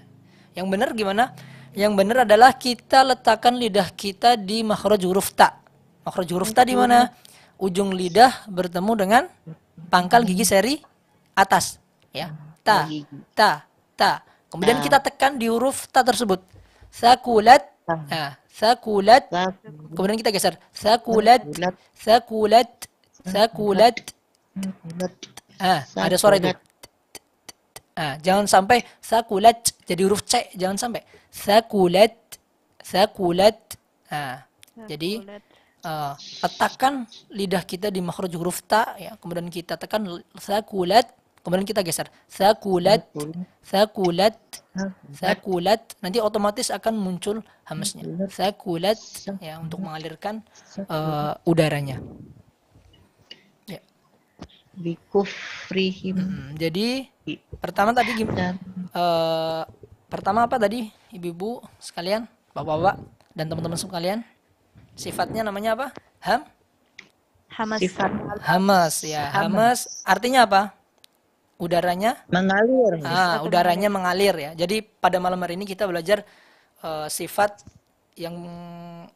yang benar gimana? Yang benar adalah kita letakkan lidah kita di makhraj huruf ta. Makhraj huruf ta di mana? Ujung lidah bertemu dengan pangkal gigi seri atas, ya. Ta, ta, ta. Kemudian kita tekan di huruf ta tersebut. Sakulat. Nah, sakulat. Kemudian kita geser. Sakulat. Sakulat. Sakulat. Ah, ada suara itu. Ah, jangan sampai sakulat jadi huruf C, jangan sampai. Sakulat. Sakulat. Ah, jadi uh, letakkan lidah kita di makhraj huruf ta ya, kemudian kita tekan sakulat, kemudian kita geser. Sakulat. Sakulat. Sakulat nanti otomatis akan muncul hamasnya. Sakulat ya untuk mengalirkan uh, udaranya. Bikufrihim Hmm, jadi pertama tadi gimana? Eh, pertama apa tadi ibu-ibu sekalian, bapak-bapak dan teman-teman sekalian? Sifatnya namanya apa? Ham? hamas sifat Hamas ya. Hamas artinya apa? Udaranya mengalir ah, udaranya mengalir ya. Jadi pada malam hari ini kita belajar eh, sifat yang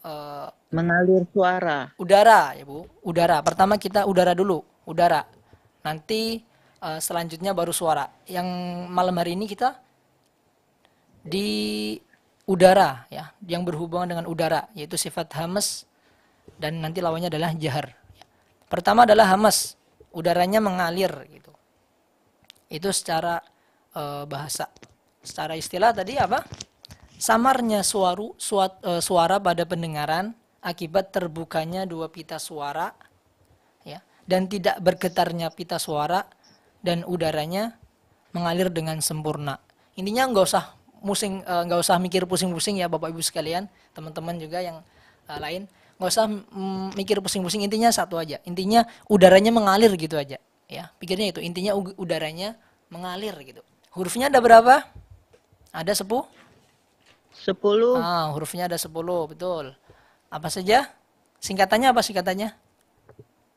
eh, mengalir suara udara ya Bu. Udara. Pertama kita udara dulu, udara. Nanti eh, selanjutnya baru suara. Yang malam hari ini kita di udara ya, yang berhubungan dengan udara yaitu sifat hamas dan nanti lawannya adalah jahar. Pertama adalah hamas, udaranya mengalir gitu. Itu secara eh, bahasa. Secara istilah tadi apa? Samarnya suaru, suat- eh, suara pada pendengaran akibat terbukanya dua pita suara dan tidak bergetarnya pita suara dan udaranya mengalir dengan sempurna. Intinya nggak usah musing eh, nggak usah mikir pusing-pusing ya Bapak Ibu sekalian, teman-teman juga yang eh, lain nggak usah mm, mikir pusing-pusing intinya satu aja. Intinya udaranya mengalir gitu aja ya. Pikirnya itu intinya udaranya mengalir gitu. Hurufnya ada berapa? Ada sepuluh? Sepuluh. Ah, hurufnya ada 10, betul. Apa saja? Singkatannya apa singkatannya?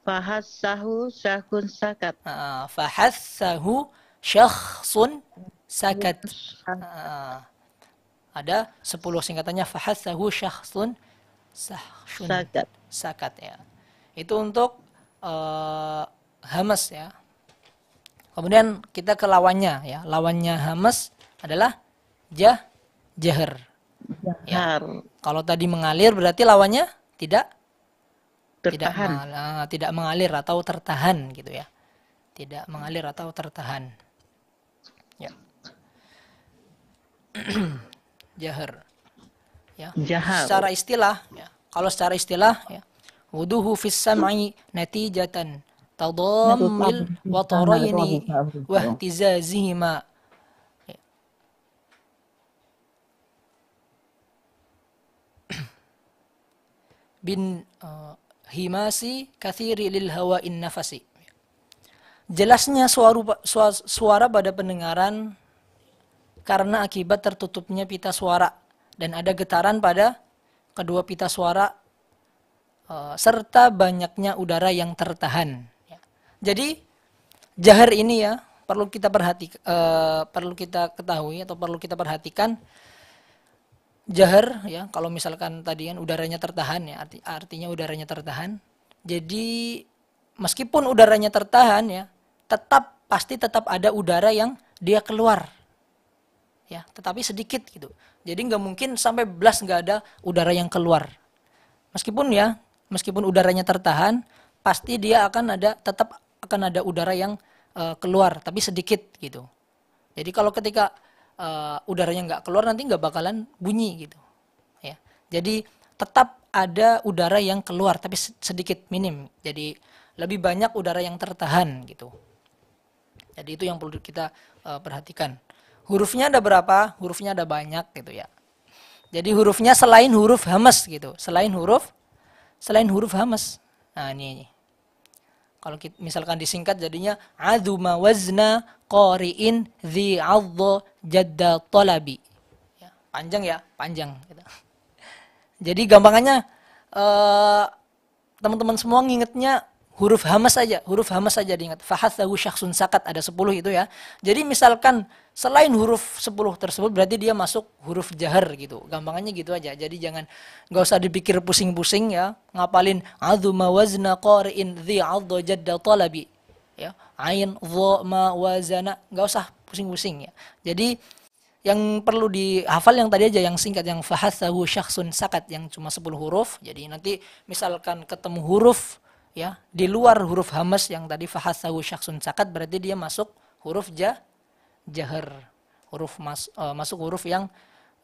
Fahassahu syahkun sakat. Ah, fahassahu syakhsun sakat. Ah, ada 10 singkatannya fahassahu syakhsun sahsun Sakat. sakat ya. Itu untuk eh, hamas ya. Kemudian kita ke lawannya ya. Lawannya hamas adalah jah jahar. Ya. Har. Kalau tadi mengalir berarti lawannya tidak Tertahan. mengal- ah, tidak mengalir atau tertahan gitu ya. Tidak mengalir atau tertahan. Ya. Jahar. Ya. Jahar. Secara istilah ya. Kalau secara istilah ya. Wuduhu fis sam'i natijatan tadammil wa taraini wa ihtizazihima. Ya. bin uh, himasi kathiri lil hawa'in nafasi. Jelasnya suara, suara, pada pendengaran karena akibat tertutupnya pita suara dan ada getaran pada kedua pita suara uh, serta banyaknya udara yang tertahan. Ya. Jadi jahar ini ya perlu kita perhati uh, perlu kita ketahui atau perlu kita perhatikan jahar ya. Kalau misalkan tadi kan udaranya tertahan ya. Arti, artinya udaranya tertahan. Jadi meskipun udaranya tertahan ya tetap pasti tetap ada udara yang dia keluar. Ya tetapi sedikit gitu. Jadi nggak mungkin sampai belas nggak ada udara yang keluar. Meskipun ya meskipun udaranya tertahan pasti dia akan ada tetap akan ada udara yang eh, keluar tapi sedikit gitu. Jadi kalau ketika uh, udaranya nggak keluar nanti nggak bakalan bunyi gitu ya. Jadi tetap ada udara yang keluar tapi se- sedikit minim. Jadi lebih banyak udara yang tertahan gitu. Jadi itu yang perlu kita uh, perhatikan. Hurufnya ada berapa? Hurufnya ada banyak gitu ya. Jadi hurufnya selain huruf hamas gitu selain huruf selain huruf hamas. Nah ini, ini. Kalau kita, misalkan disingkat jadinya aduma wazna qari'in dhi 'adha jadda talabi. Ya, panjang ya, panjang gitu. Jadi gampangannya eh, teman-teman semua ngingetnya huruf hamas saja, huruf hamas saja diingat. Fahathahu syakhsun sakat ada 10 itu ya. Jadi misalkan selain huruf 10 tersebut berarti dia masuk huruf jahar gitu. Gampangannya gitu aja. Jadi jangan nggak usah dipikir pusing-pusing ya, ngapalin azuma wazna qari'in dhi 'adha jadda talabi. Ya, ain dha ma wazana, nggak usah pusing-pusing ya. Jadi yang perlu dihafal yang tadi aja yang singkat yang fahathahu syakhsun sakat yang cuma 10 huruf. Jadi nanti misalkan ketemu huruf ya di luar huruf hamas yang tadi fahathahu syakhsun sakat berarti dia masuk huruf ja jahar. Huruf mas, eh, masuk huruf yang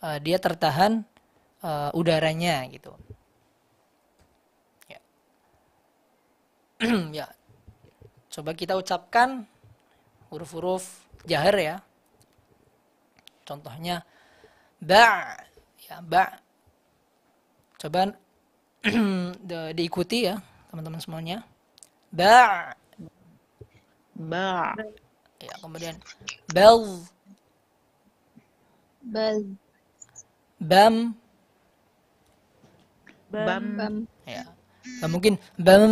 eh, dia tertahan eh, udaranya gitu. Ya. Coba kita ucapkan huruf-huruf jahar ya. Contohnya ba ya ba. Coba di- diikuti ya teman-teman semuanya. Ba Ba. ya kemudian bel Bal. bam Bam. Bam. ya. Gak mungkin bam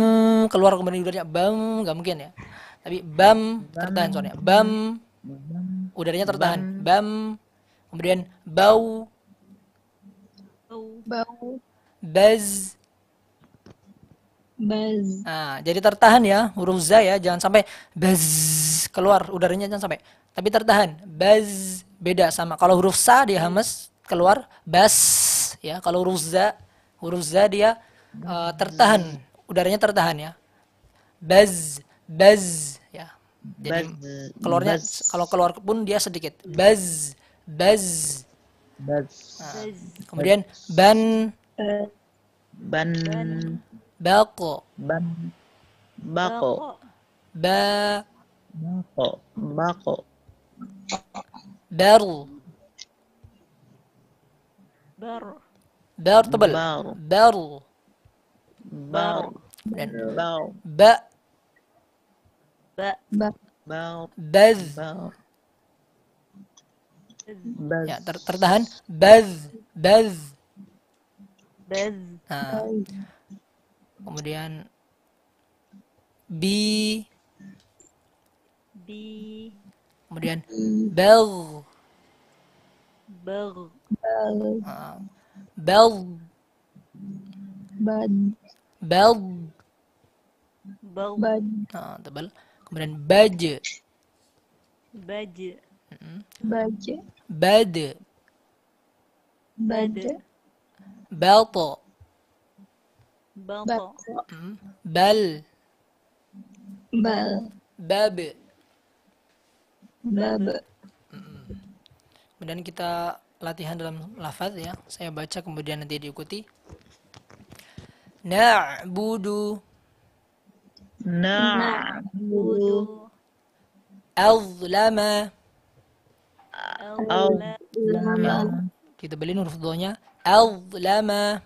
keluar kemudian udaranya bam gak mungkin ya. Tapi bam tertahan soalnya. Bam udaranya tertahan. Bam kemudian bau Bau. baz Baz. Nah, jadi tertahan ya huruf za ya, jangan sampai baz keluar udaranya jangan sampai. Tapi tertahan. Baz beda sama kalau huruf sa dia hamas keluar bas ya. Kalau huruf za huruf za dia eh, tertahan, udaranya tertahan ya. Baz baz ya. Jadi Baz. keluarnya Baz. kalau keluar pun dia sedikit. Baz baz. Baz. Nah, kemudian ban Ban. baqo Ban. Bako. ba Bako. Bako. bar Bar. bar tebal Bar. Bau. dan Bau. ba Ba. Bau. baz. Baz. ya ter- tertahan baz baz Baz. nah, kemudian bi Bi. kemudian bel Bar. Ah, bel Bad. Bel Bal. nah, tebal kemudian baj Baj. Baj. bad Bad. balto Balto. Bal Bal. bab Bab. Kemudian kita latihan dalam lafaz ya. Saya baca kemudian nanti diikuti. Na'budu Nah. Wudu. azlama. Ya, kita beliin huruf doanya. Azlama.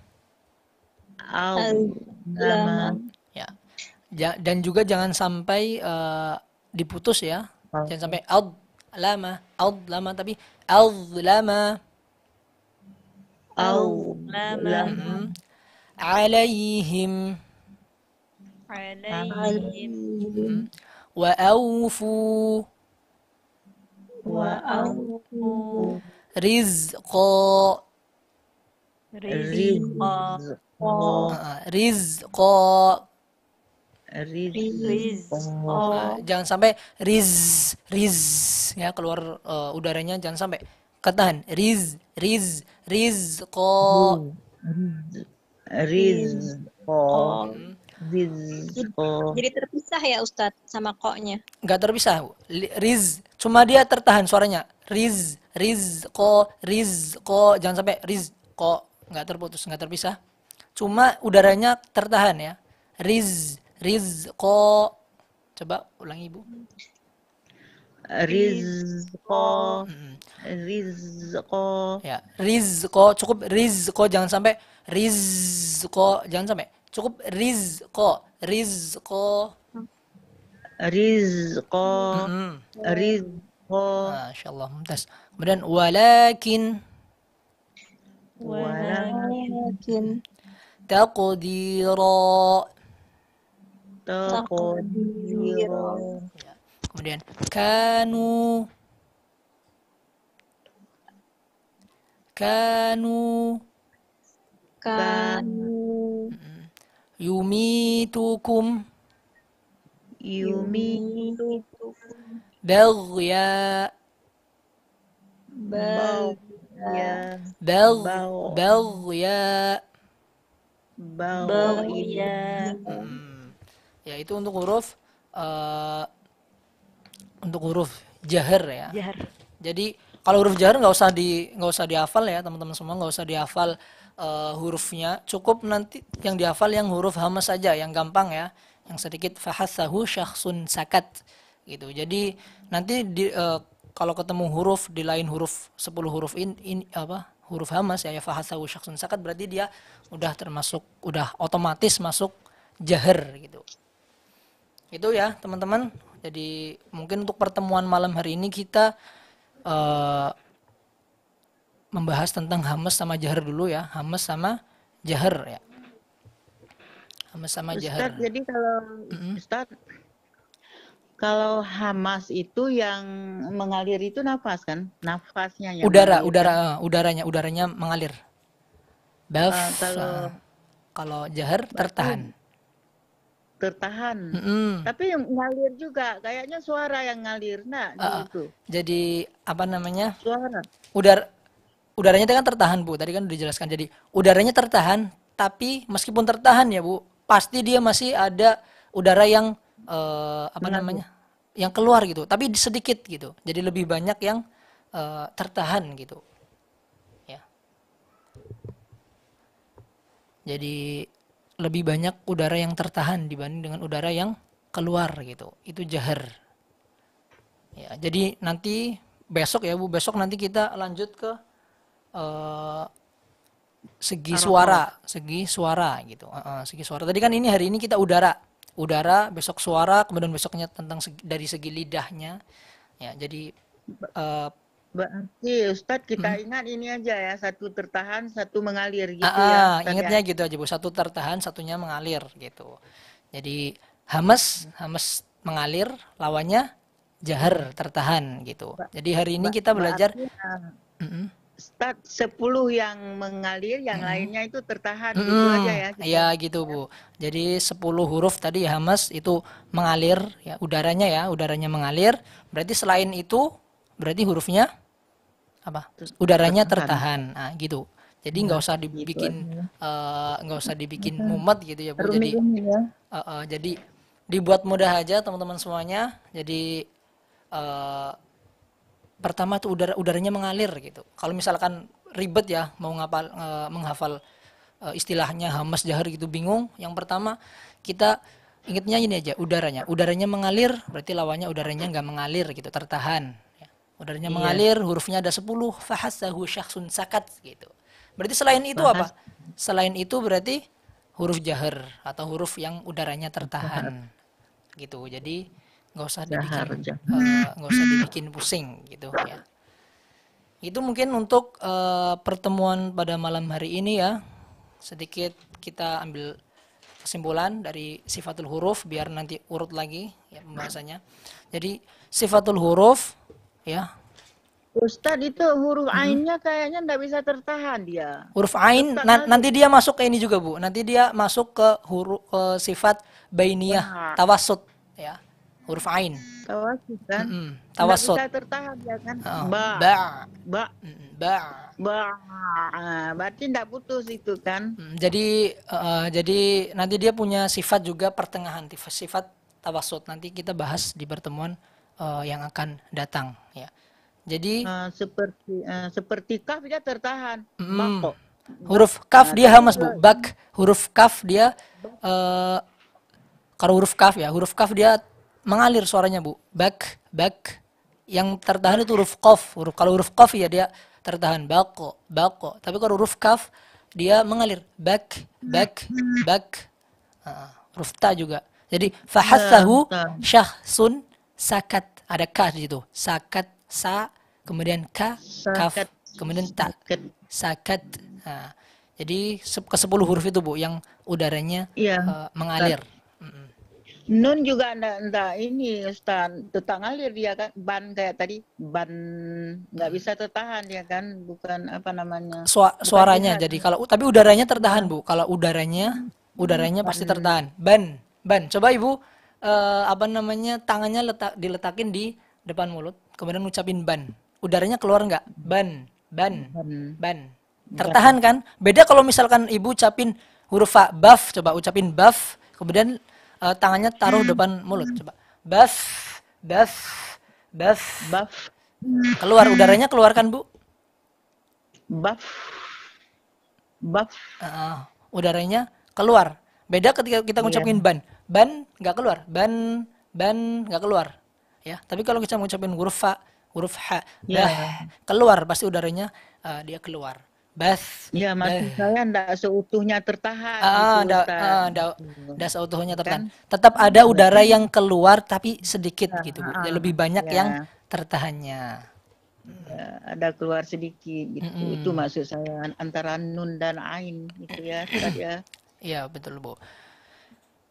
Au. Lama. Ya. Ja- dan juga jangan sampai eh, diputus ya. Oh. Jangan sampai ad lama, ad lama tapi azlama. Lama. Hmm. Wa Wa awfu. rizqa Rizqa. Ah, rizqa Rizqa. Ah, jangan sampai riz riz. Ya keluar eh, udaranya jangan sampai ketahan. Riz riz rizqa Rizqo. Rizqo. Jadi terpisah ya Ustadz sama koknya. nggak terpisah. Riz. Cuma dia tertahan suaranya. Riz rizqa rizqa jangan sampai rizqa nggak terputus nggak terpisah. Cuma udaranya tertahan ya. Riz rizqa coba ulangi ibu Rizqo. Rizqo. Ya, rizqo cukup rizqo jangan sampai rizqo jangan sampai cukup rizqo rizqo Rizqo. Mm. Rizqo. Masya Allah mumtaz kemudian walakin Walakin taqdira Taqdiro. Kemudian kanu kanu kanu yumitukum Yumi. baghya bal Ya. bagh Bau. baghya Bau. Ya. Hmm. Ya itu untuk huruf eh, untuk huruf jahar ya. Jahar. Jadi kalau huruf jahar nggak usah di nggak usah dihafal ya teman-teman semua nggak usah dihafal eh, hurufnya. Cukup nanti yang dihafal yang huruf hamas saja yang gampang ya. Yang sedikit fahasahu syakhsun sakat gitu. Jadi nanti di, eh, kalau ketemu huruf di lain huruf 10 huruf in, in apa huruf hamas ya, ya fahasahu syakhsun sakat berarti dia udah termasuk udah otomatis masuk jahar gitu. Itu ya teman-teman. Jadi mungkin untuk pertemuan malam hari ini kita eh, membahas tentang hamas sama jahar dulu ya. Hamas sama jahar ya. Hamas sama jahar. Ustaz, jadi kalau Ustaz, kalau hamas itu yang mengalir itu nafas kan? Nafasnya yang Udara, mengalir. udara, eh, udaranya, udaranya mengalir. Baf. Ah, kalau- eh, kalau jahar tertahan. Tertahan. Mm-mm. Tapi yang ngalir juga, kayaknya suara yang ngalir. Nah, Ah, ah. gitu. Jadi apa namanya? Suara. Udara udaranya kan tertahan, Bu. Tadi kan udah dijelaskan. Jadi udaranya tertahan, tapi meskipun tertahan ya, Bu, pasti dia masih ada udara yang eh, apa Mengalir. namanya? Yang keluar gitu, tapi sedikit gitu. Jadi lebih banyak yang eh, tertahan gitu. Ya. Jadi lebih banyak udara yang tertahan dibanding dengan udara yang keluar gitu. Itu jahar. Ya, jadi nanti besok ya Bu, besok nanti kita lanjut ke eh, segi suara, segi suara gitu. Eh, eh, segi suara. Tadi kan ini hari ini kita udara. Udara, besok suara, kemudian besoknya tentang segi- dari segi lidahnya. Ya, jadi eh, Berarti Ustadz kita ingat ini aja ya, satu tertahan, satu mengalir gitu ah, ya. ah, Ustadz ingatnya ya. gitu aja Bu. Satu tertahan, satunya mengalir gitu. Jadi hamas, hamas mengalir, lawannya jahar tertahan gitu. Jadi hari ini kita belajar Berarti. Ustadz 10 yang mengalir, yang lainnya itu tertahan gitu Mm-mm. aja ya. Iya gitu Bu. Jadi 10 huruf tadi ya hamas itu mengalir ya udaranya ya, udaranya mengalir. Berarti selain itu berarti hurufnya apa? Udaranya tertahan. Nah, gitu. Jadi nggak usah dibikin eh, nggak usah dibikin mumet gitu ya Bu. Jadi ya. eh, eh, jadi dibuat mudah aja teman-teman semuanya. Jadi eh, pertama tuh udara udaranya mengalir gitu. Kalau misalkan ribet ya mau ngapal eh, menghafal eh, istilahnya hamas jahar gitu bingung. Yang pertama kita ingatnya ini aja udaranya. Udaranya mengalir berarti lawannya udaranya nggak mengalir gitu, tertahan. Ya. Udaranya mengalir hurufnya ada 10 fahasahu syakhsun sakat gitu. Berarti selain itu apa? Selain itu berarti huruf jahar atau huruf yang udaranya tertahan gitu. Jadi nggak usah Jahar, dibikin jahar. eh, nggak usah dibikin pusing gitu ya. Itu mungkin untuk eh, pertemuan pada malam hari ini ya. Sedikit kita ambil kesimpulan dari sifatul huruf biar nanti urut lagi ya pembahasannya. Jadi sifatul huruf ya Ustadz itu huruf ainnya kayaknya nggak bisa tertahan dia. huruf ain na- nanti dia masuk ke ini juga Bu. Nanti dia masuk ke huruf ke sifat bainiyah Wah. tawassut ya. Huruf ain. Tawassut kan? Mm-mm, Nggak tawassut. bisa tertahan dia kan? Oh, Ba, ba. ba, Mm, ba. ba. Ah, Berarti nggak putus itu kan? Mm, jadi eh, jadi nanti dia punya sifat juga pertengahan sifat tawassut. Nanti kita bahas di pertemuan eh, yang akan datang ya. Jadi Ah, seperti ah, seperti kaf dia tertahan. Mm. Bako. huruf kaf dia hamas Bu. Bak huruf kaf dia eh kalau huruf kaf ya, huruf kaf dia mengalir suaranya Bu. Bak bak yang tertahan itu huruf qaf. Huruf kalau huruf qaf ya dia tertahan bako bako. Tapi kalau huruf kaf dia mengalir bak bak bak. Ah, huruf ta juga. Jadi fahathahu ta. syahsun sakat. Ada ka di situ. Sakat sa kemudian ka kaf kemudian ta Sakat. Nah, jadi ke 10 huruf itu Bu yang udaranya Iya. eh, mengalir. Nun juga ndak ndak ini Ustaz, tetap ngalir dia kan ban kayak tadi ban nggak bisa tertahan dia kan bukan apa namanya Sua- suaranya jihad. jadi kalau tapi udaranya tertahan Bu. Kalau udaranya udaranya pasti tertahan. Ban, ban. Coba Ibu eh, apa namanya tangannya letak diletakin di depan mulut, kemudian ucapin ban. Udaranya keluar nggak? Ban, ban, ban. Tertahan kan? Beda kalau misalkan Ibu ucapin huruf fa, baf, coba ucapin baf, kemudian eh, tangannya taruh depan mulut, coba. Baf, baf, baf. buff Keluar udaranya keluarkan Bu. buff buff Ah, udaranya keluar. Beda ketika kita ngucapin ban. Ban nggak keluar. Ban ban nggak keluar. Ya, tapi kalau kita ngucapin huruf fa, huruf ha, Ya. bah, keluar pasti udaranya ah, dia keluar. Bath. ya maksud saya ndak seutuhnya tertahan Ah, gitu, da, Ustaz. ah, da, da seutuhnya tertahan. Tetap ada udara yang keluar tapi sedikit gitu, Bu. Ya, Lebih banyak Ya. yang tertahannya. Ya, ada keluar sedikit gitu Mm-mm. itu maksud saya antara nun dan ain gitu ya Ustaz ya Iya, betul, Bu.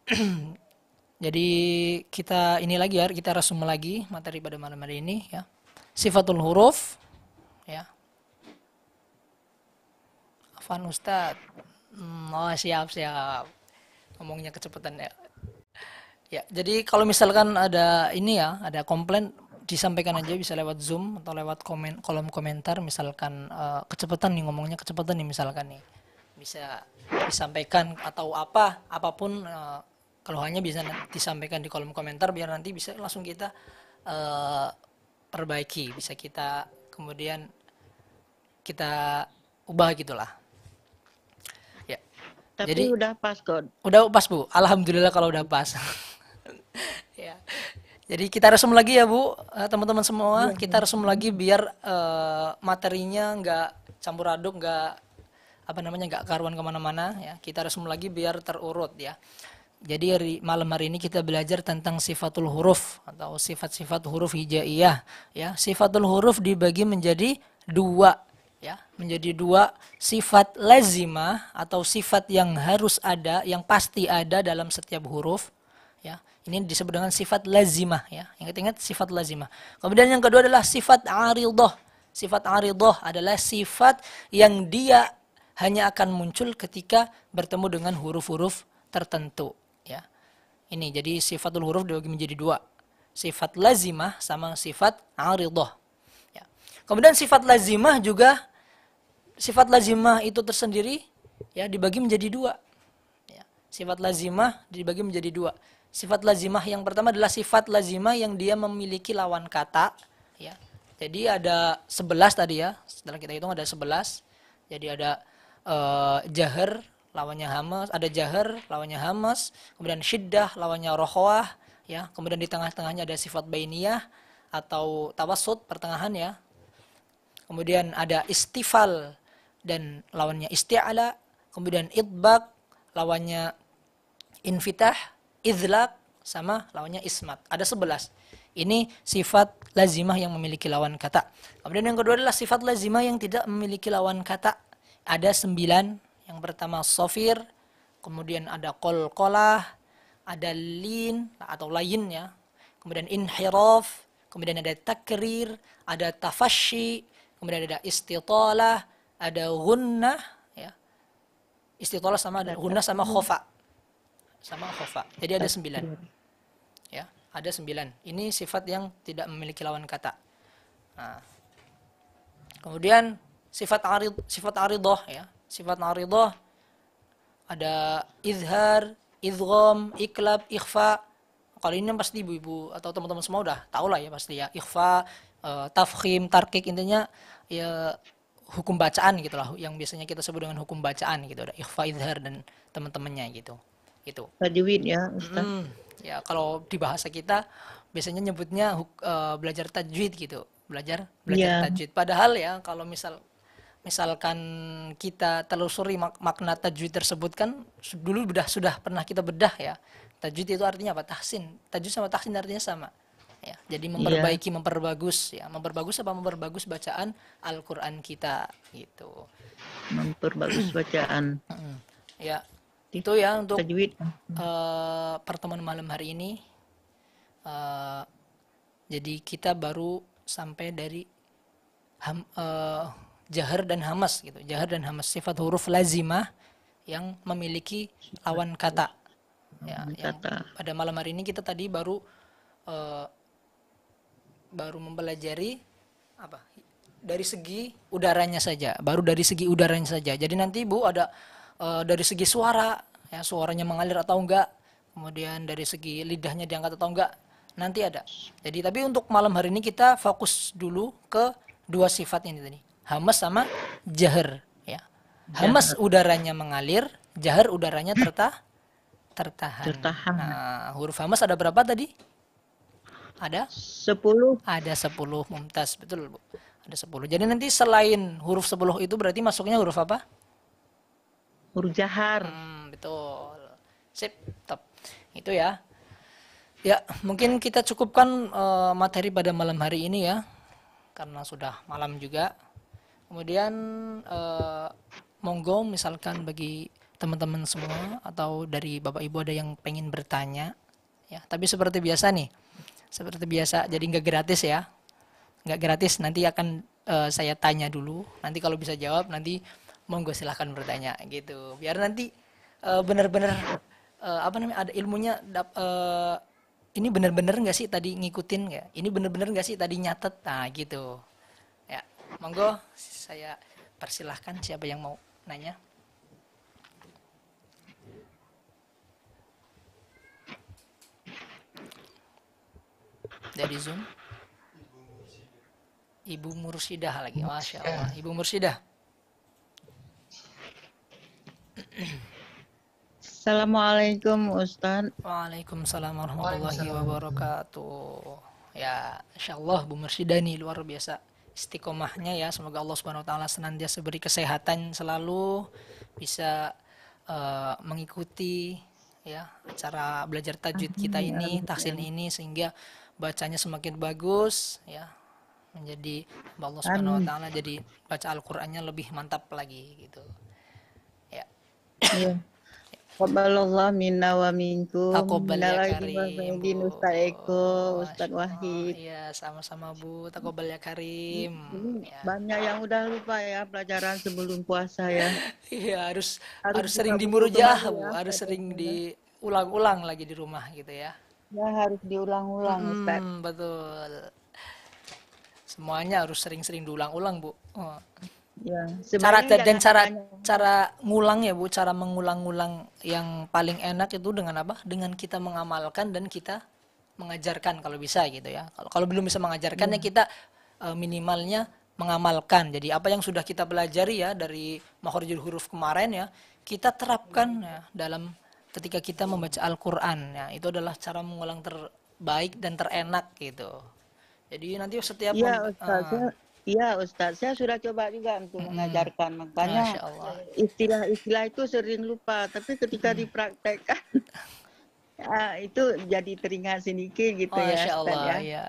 Jadi kita ini lagi ya, kita resume lagi materi pada malam hari ini ya. Sifatul huruf ya. Afan Ustad. Hmm, oh, siap, siap. Ngomongnya kecepatan ya. Ya, jadi kalau misalkan ada ini ya, ada komplain disampaikan aja bisa lewat Zoom atau lewat komen kolom komentar misalkan eh, kecepatan nih ngomongnya kecepatan nih misalkan nih. Bisa disampaikan atau apa apa pun eh, keluhannya bisa na- disampaikan di kolom komentar biar nanti bisa langsung kita eh, perbaiki, bisa kita kemudian kita ubah gitulah. Ya. Tapi Jadi- udah pas kok. Udah pas Bu. Alhamdulillah kalau udah pas. ya. Jadi kita resum lagi ya Bu, Eh, teman-teman semua. Kita resum lagi biar eh, materinya nggak campur aduk, nggak apa namanya nggak karuan ke mana-mana. Ya. Kita resum lagi biar terurut ya. Jadi hari malam hari ini kita belajar tentang sifatul huruf atau sifat-sifat huruf hijaiyah. Ya, sifatul huruf dibagi menjadi dua ya. Menjadi dua sifat lazimah atau sifat yang harus ada yang pasti ada dalam setiap huruf ya. Ini disebut dengan sifat lazimah ya. Ingat-ingat sifat lazimah kemudian yang kedua adalah sifat aridah. Sifat aridah adalah sifat yang dia hanya akan muncul ketika bertemu dengan huruf-huruf tertentu ini jadi sifatul huruf dibagi menjadi dua sifat lazimah sama sifat aridah ya kemudian sifat lazimah juga sifat lazimah itu tersendiri ya dibagi menjadi dua. Ya, sifat lazimah dibagi menjadi dua. Sifat lazimah yang pertama adalah sifat lazimah yang dia memiliki lawan kata. Ya, jadi ada 11 tadi ya. Setelah kita hitung ada 11. Jadi ada eh, jahar lawannya hamas, ada jahar lawannya hamas, kemudian syiddah lawannya rohwah, ya. Kemudian di tengah-tengahnya ada sifat bainiyah atau tawassut pertengahan ya. Kemudian ada istifal dan lawannya isti'ala, kemudian idbak, lawannya infitah, idlak, sama lawannya ismat. Ada 11. Ini sifat lazimah yang memiliki lawan kata. Kemudian yang kedua adalah sifat lazimah yang tidak memiliki lawan kata. Ada sembilan. Yang pertama sofir, kemudian ada kolkolah, ada lin atau lain ya. Kemudian inhiraf, kemudian ada takrir, ada tafashi, kemudian ada istitalah, ada gunnah ya. Istitalah sama ada gunnah sama khofa. Sama khofa. Jadi ada sembilan. Ya, ada sembilan. Ini sifat yang tidak memiliki lawan kata. Nah. Kemudian sifat arid sifat aridah ya. Sifat aridah ada izhar, idgham, iklab, ikhfa. Kalau ini pasti ibu-ibu atau teman-teman semua udah tahu lah ya pasti ya. Ikhfa, eh, tafkhim, tarkik intinya ya hukum bacaan gitu lah yang biasanya kita sebut dengan hukum bacaan gitu ada ikhfa, izhar dan teman-temannya gitu. Itu. Tajwid ya, Ustaz. Hmm, ya kalau di bahasa kita biasanya nyebutnya huk- eh, belajar tajwid gitu, belajar belajar Iya. tajwid. Padahal ya kalau misal misalkan kita telusuri mak- makna tajwid tersebut kan dulu sudah sudah pernah kita bedah ya. Tajwid itu artinya apa? Tahsin. Tajwid sama tahsin artinya sama. Ya, jadi memperbaiki, memperbagus ya, memperbagus apa memperbagus bacaan Al-Qur'an kita gitu. Memperbagus bacaan. Ya, itu ya untuk tajwid. eh, pertemuan malam hari ini. Eh, jadi kita baru sampai dari ham, eh, jahar dan hamas gitu. Jahar dan hamas sifat huruf lazimah yang memiliki lawan kata. Ya, yang pada malam hari ini kita tadi baru eh, baru mempelajari apa? Dari segi udaranya saja baru dari segi udaranya saja. Jadi nanti bu ada eh, dari segi suara ya suaranya mengalir atau enggak kemudian dari segi lidahnya diangkat atau enggak nanti ada. Jadi tapi untuk malam hari ini kita fokus dulu ke dua sifat ini tadi hamas sama jahar ya hamas udaranya mengalir jahar udaranya tertah tertahan Tertahan. nah huruf hamas ada berapa tadi ada Sepuluh ada 10 mumtaz, betul Bu. Ada 10. Jadi nanti selain huruf 10 itu berarti masuknya huruf apa? huruf jahar. Hmm, betul. Sip, top. Itu ya. Ya, mungkin kita cukupkan eh, materi pada malam hari ini ya. Karena sudah malam juga. Kemudian eh, monggo misalkan bagi teman-teman semua atau dari Bapak Ibu ada yang pengen bertanya ya. Tapi seperti biasa nih. Seperti biasa, jadi nggak gratis ya. Nggak gratis, nanti akan eh, saya tanya dulu. Nanti kalau bisa jawab nanti monggo silahkan bertanya gitu. Biar nanti eh, benar-benar eh, apa namanya ada ilmunya dap, eh, ini bener-bener nggak sih tadi ngikutin nggak ini bener-bener nggak sih tadi nyatet nah gitu monggo saya persilahkan siapa yang mau nanya. Dari zoom. Ibu mursidah lagi masya allah. Ibu mursidah. Assalamualaikum Ustaz. Waalaikumsalam warahmatullahi wabarakatuh. Ya, insya Allah Bu Mursyida nih luar biasa istiqomahnya ya. Semoga Allah Subhanahu wa taala senantiasa beri kesehatan selalu bisa eh, mengikuti ya acara belajar tajwid kita ini, tahsin ini sehingga bacanya semakin bagus ya. Menjadi Allah Subhanahu wa taala jadi baca Al-Qur'annya lebih mantap lagi gitu. Ya. Iya. Qabalallah minna wa minkum. Takobal ya Karim, Bu. Ustaz Eko, Ustaz. Wahid. Iya, sama-sama Bu. Takobal ya Karim. Ini Ya. banyak yang udah lupa ya pelajaran sebelum puasa ya. Iya, harus Harus harus sering kembali Bu. ya, Harus sering diulang-ulang lagi di rumah gitu ya. Ya harus diulang-ulang Ustaz. Hmm, betul. Semuanya harus sering-sering diulang-ulang, Bu. Oh. Ya, Cara dan cara cara ngulang ya, Bu, cara mengulang-ulang yang paling enak itu dengan apa? Dengan kita mengamalkan dan kita mengajarkan kalau bisa gitu ya. Kalau kalau belum bisa mengajarkan ya kita eh, minimalnya mengamalkan. Jadi apa yang sudah kita pelajari ya dari makhorijul huruf kemarin ya, kita terapkan ya dalam ketika kita membaca Al-Qur'an ya. Itu adalah cara mengulang terbaik dan terenak gitu. Jadi nanti setiap mem- Ustaz, saya, iya Ustaz, saya sudah coba juga untuk mengajarkan. Makanya istilah-istilah itu sering lupa, tapi ketika dipraktekkan ah, itu jadi teringat sedikit gitu ya Masya Ustaz Allah, ya. ya.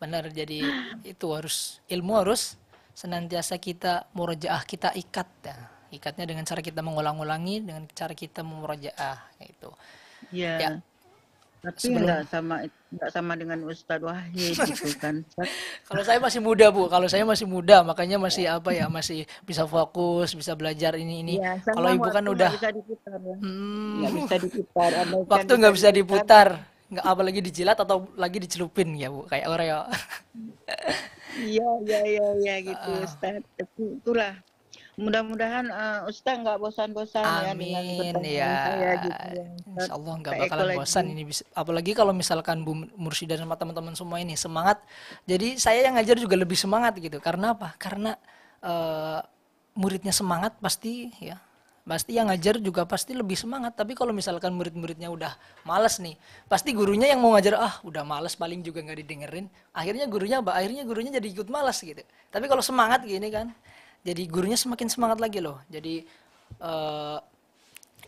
Benar, jadi itu harus, ilmu harus senantiasa kita murojaah, kita ikat ya. Ikatnya dengan cara kita mengulang-ulangi, dengan cara kita memurojaah, gitu. Iya. Ya. Tapi enggak sama enggak sama dengan Ustadz Wahid gitu kan. Kalau saya masih muda, Bu. Kalau saya masih muda, makanya masih apa ya, masih bisa fokus, bisa belajar ini ini. Iya, sama Kalau Ibu kan udah nggak bisa diputar ya. hmm, Nggak bisa diputar. Waktu nggak bisa diputar, nggak apalagi dijilat atau lagi dicelupin ya, Bu, kayak Oreo. Iya, iya, iya, iya gitu. Ustaz. Tapi itulah mudah-mudahan eh, Ustaz nggak bosan-bosan ya dengan ya. saya gitu ya. Insya Allah nggak bakalan ekologi. bosan ini bisa. Apalagi kalau misalkan Bu Mursyida sama teman-teman semua ini semangat. Jadi saya yang ngajar juga lebih semangat gitu. Karena apa? Karena eh, muridnya semangat pasti ya. Pasti yang ngajar juga pasti lebih semangat. Tapi kalau misalkan murid-muridnya udah males nih, pasti gurunya yang mau ngajar ah udah males paling juga nggak didengerin. Akhirnya gurunya apa? Akhirnya gurunya jadi ikut malas gitu. Tapi kalau semangat gini kan, jadi gurunya semakin semangat lagi loh. Jadi eh,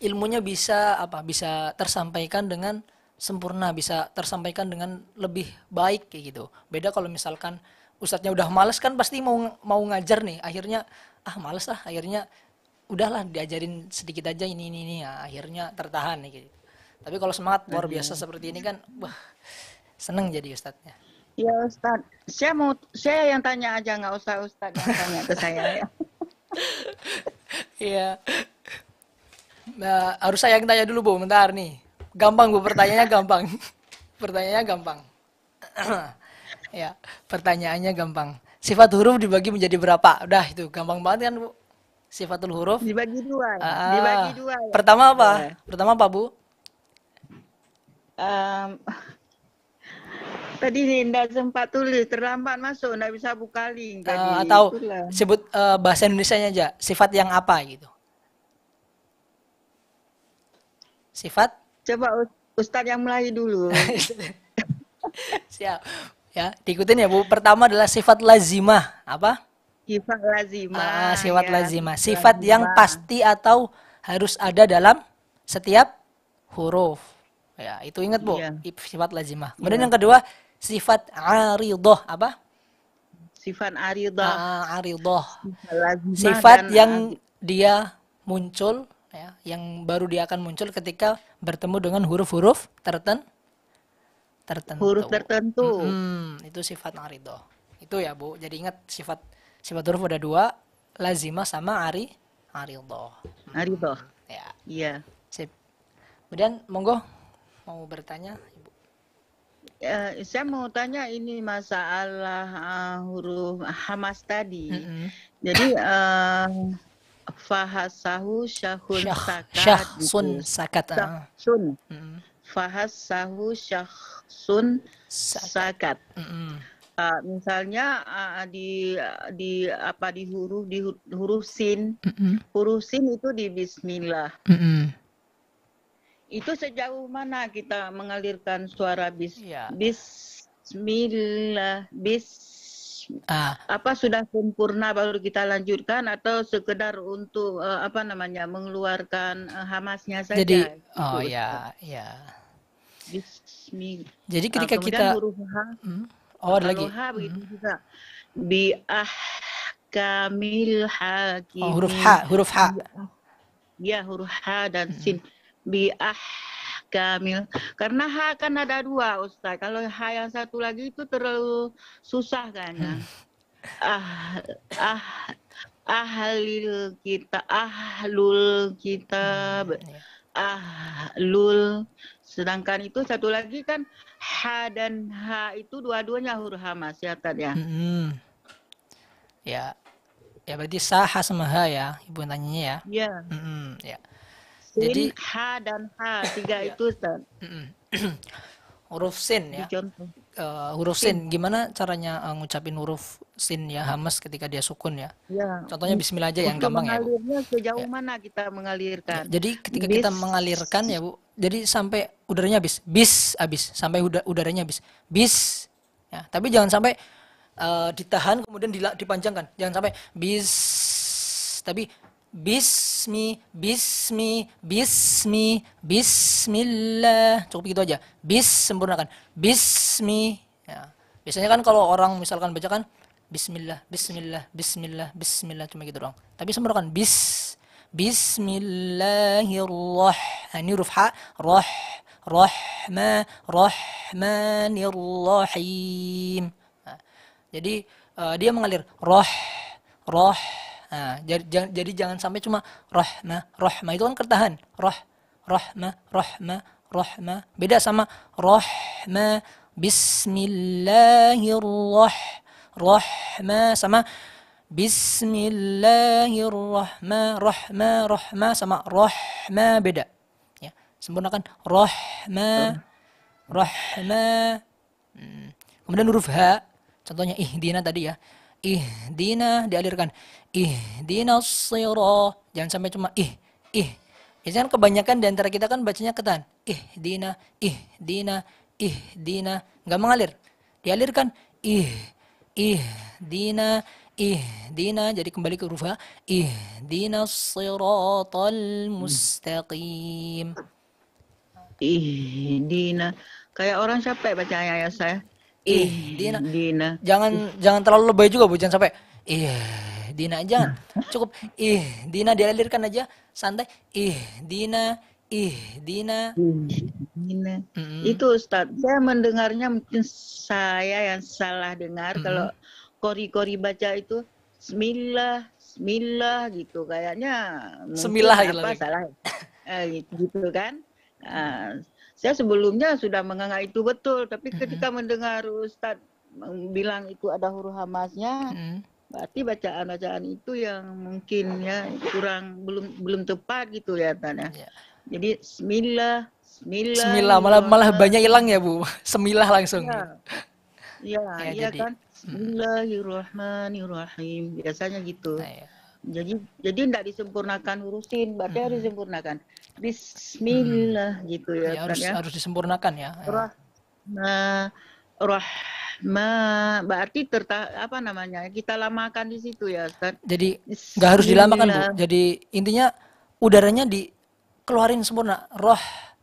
ilmunya bisa apa bisa tersampaikan dengan sempurna bisa tersampaikan dengan lebih baik kayak gitu. Beda kalau misalkan ustadznya udah males kan pasti mau mau ngajar nih. Akhirnya ah males lah. Akhirnya udahlah diajarin sedikit aja ini ini ini. Ya, akhirnya tertahan nih gitu. Tapi kalau semangat luar biasa seperti ini kan wah seneng jadi ustadznya Ya Ustaz, saya mau saya yang tanya aja nggak usah Ustaz yang tanya ke saya ya. Iya. Nah, harus saya yang tanya dulu Bu, bentar nih. Gampang Bu, pertanyaannya gampang. pertanyaannya gampang. ya, pertanyaannya gampang. Sifat huruf dibagi menjadi berapa? Udah itu gampang banget kan Bu. Sifatul huruf. Dibagi dua, Ah, dibagi dua. ya. Pertama apa? Ya. Pertama apa Bu? Em, tadi tidak sempat tulis, terlambat masuk, tidak bisa buka link Eh, tadi. atau Itulah. sebut eh, bahasa Indonesianya aja. Sifat yang apa gitu? Sifat Coba Us- Ustadz yang mulai dulu. Siap. Ya, diikutin ya Bu. Pertama adalah sifat lazimah. Apa? Sifat lazimah. Ah, sifat ya, lazimah. Sifat yang lazimah. pasti atau harus ada dalam setiap huruf. Ya, itu ingat Bu. I- Sifat lazimah. Kemudian yang kedua, sifat aridoh. Apa? Sifat aridah. Ah, aridoh. Sifat yang dia muncul ya, yang baru dia akan muncul ketika bertemu dengan huruf-huruf terten tertentu. huruf tertentu. Hmm, itu sifat aridoh. Itu ya Bu. Jadi ingat sifat sifat huruf ada dua, lazimah sama ari aridoh. Aridah. Ya, Iya. sip. Kemudian monggo mau bertanya Eh, saya mau tanya ini masalah uh, huruf Hamas tadi. Mm-mm. Jadi uh, fahasahu syahun sakat gitu. sakat. ah. Syahsun. Mm-mm. Fahasahu syakhsun Sakat. sakat. Mm-mm. Uh, misalnya uh, di di apa di huruf di hu- huruf sin, Mm-mm. huruf sin itu di bismillah. Mm-mm. Itu sejauh mana kita mengalirkan suara bis Iya. bismillah bis Ah, apa sudah sempurna baru kita lanjutkan atau sekedar untuk eh, apa namanya mengeluarkan eh, hamasnya saja jadi Gitu, oh ya, ya. Bismillah Jadi Ah, ketika kemudian kita huruf H Hmm. Oh, ada lagi. H begitu juga bi ahkamil hakimin Oh, huruf H, huruf H. ya huruf H dan sin bi ahkamil karena H kan ada dua Ustaz kalau H yang satu lagi itu terlalu susah kan ya ah ah ahlil kita ahlul kitab Ya. ahlul sedangkan itu satu lagi kan H dan H itu dua-duanya huruf hamas ya Tad ya Mm-mm. Ya. Ya berarti saha sama ha ya, Ibu tanyanya ya. ya Mm-mm, ya. Sin Jadi- H dan H tiga itu Ustaz. Huruf sin ya. dicontoh Eh, huruf sin. Gimana caranya eh, ngucapin huruf sin ya hamas ketika dia sukun ya. ya. Contohnya bismillah aja yang Untuk gampang ya, Bu. sejauh mana kita mengalirkan? Ya, Jadi ketika kita Bis. mengalirkan ya Bu, jadi sampai udaranya habis, bis habis, sampai uda- udaranya habis, bis. Ya, tapi jangan sampai eh, ditahan kemudian dipanjangkan, jangan sampai bis, tapi bismi, bismi, bismi, bismillah, cukup gitu aja. Bis sempurnakan, bismi. Ya. Biasanya kan kalau orang misalkan bacakan Bismillah, Bismillah, Bismillah, Bismillah cuma gitu doang. Tapi sempurnakan bis, Bismillahirrahmanirrahim. Ini huruf ha, roh, rahma, rahmanirrahim. Nah, jadi eh, dia mengalir roh, roh. Nah, jadi, jangan, jadi jangan sampai cuma rahma, rahma itu kan kertahan. Roh, rahma, rahma, rahma. Beda sama rahma, bismillahirrahmanirrahim sama Bismillahirrahmanirrahim rahma rahma sama rahma beda ya sempurnakan rahma rahma Hmm. kemudian huruf H contohnya ihdina tadi ya ihdina dialirkan. Ihdina siro jangan sampai cuma ih ih. Biasanya kan kebanyakan di antara kita kan bacanya ketan. Ihdina ihdina ihdina. Nggak mengalir. Dialirkan. Ih ihdina ihdina. Jadi kembali ke huruf H. Ihdina siratal mustaqim. Ihdina. Kayak orang capek bacanya ya saya. Ihdina. Ihdina. jangan jangan terlalu lebay juga bu jangan sampai ih dina jangan cukup ih dina dialirkan aja santai ih dina ih dina Ihdina. Mm-mm. Itu Ustadz, saya mendengarnya mungkin saya yang salah dengar Mm-mm. kalau kori-kori baca itu Bismillah, Bismillah gitu kayaknya Semilah gitu apa salah eh, gitu, gitu kan. Ah, saya sebelumnya sudah menganggap itu betul, tapi ketika mendengar Ustadz bilang itu ada huruf hamasnya, Mm. berarti bacaan-bacaan itu yang mungkin ya kurang belum belum tepat gitu ya Tan, ya. Ya. Jadi Bismillah, Bismillah. Semilah malah malah banyak hilang ya bu semilah langsung Ya, ya, Ya, iya jadi- kan. Bismillahirrahmanirrahim. Biasanya gitu. Nah, ya. Jadi jadi tidak disempurnakan hurusin, berarti harus disempurnakan. Bismillah gitu ya, Ya, harus ya. harus disempurnakan ya. Rahma, rahma, berarti terta apa namanya? Kita lamakan di situ ya, Ustaz. jadi nggak harus dilamakan bu. Jadi intinya udaranya dikeluarin sempurna. Roh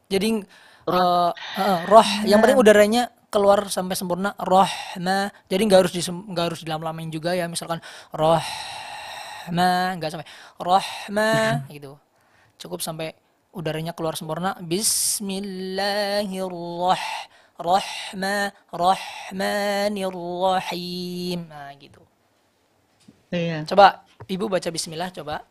jadi eh, eh, roh. Yang penting udaranya keluar sampai sempurna. Rohma jadi nggak harus nggak harus dilam-lamain juga ya. Misalkan rohma nggak sampai rohma gitu. Cukup sampai udaranya keluar sempurna Bismillahirrahmanirrahim nah gitu Iya. Coba ibu baca bismillah coba.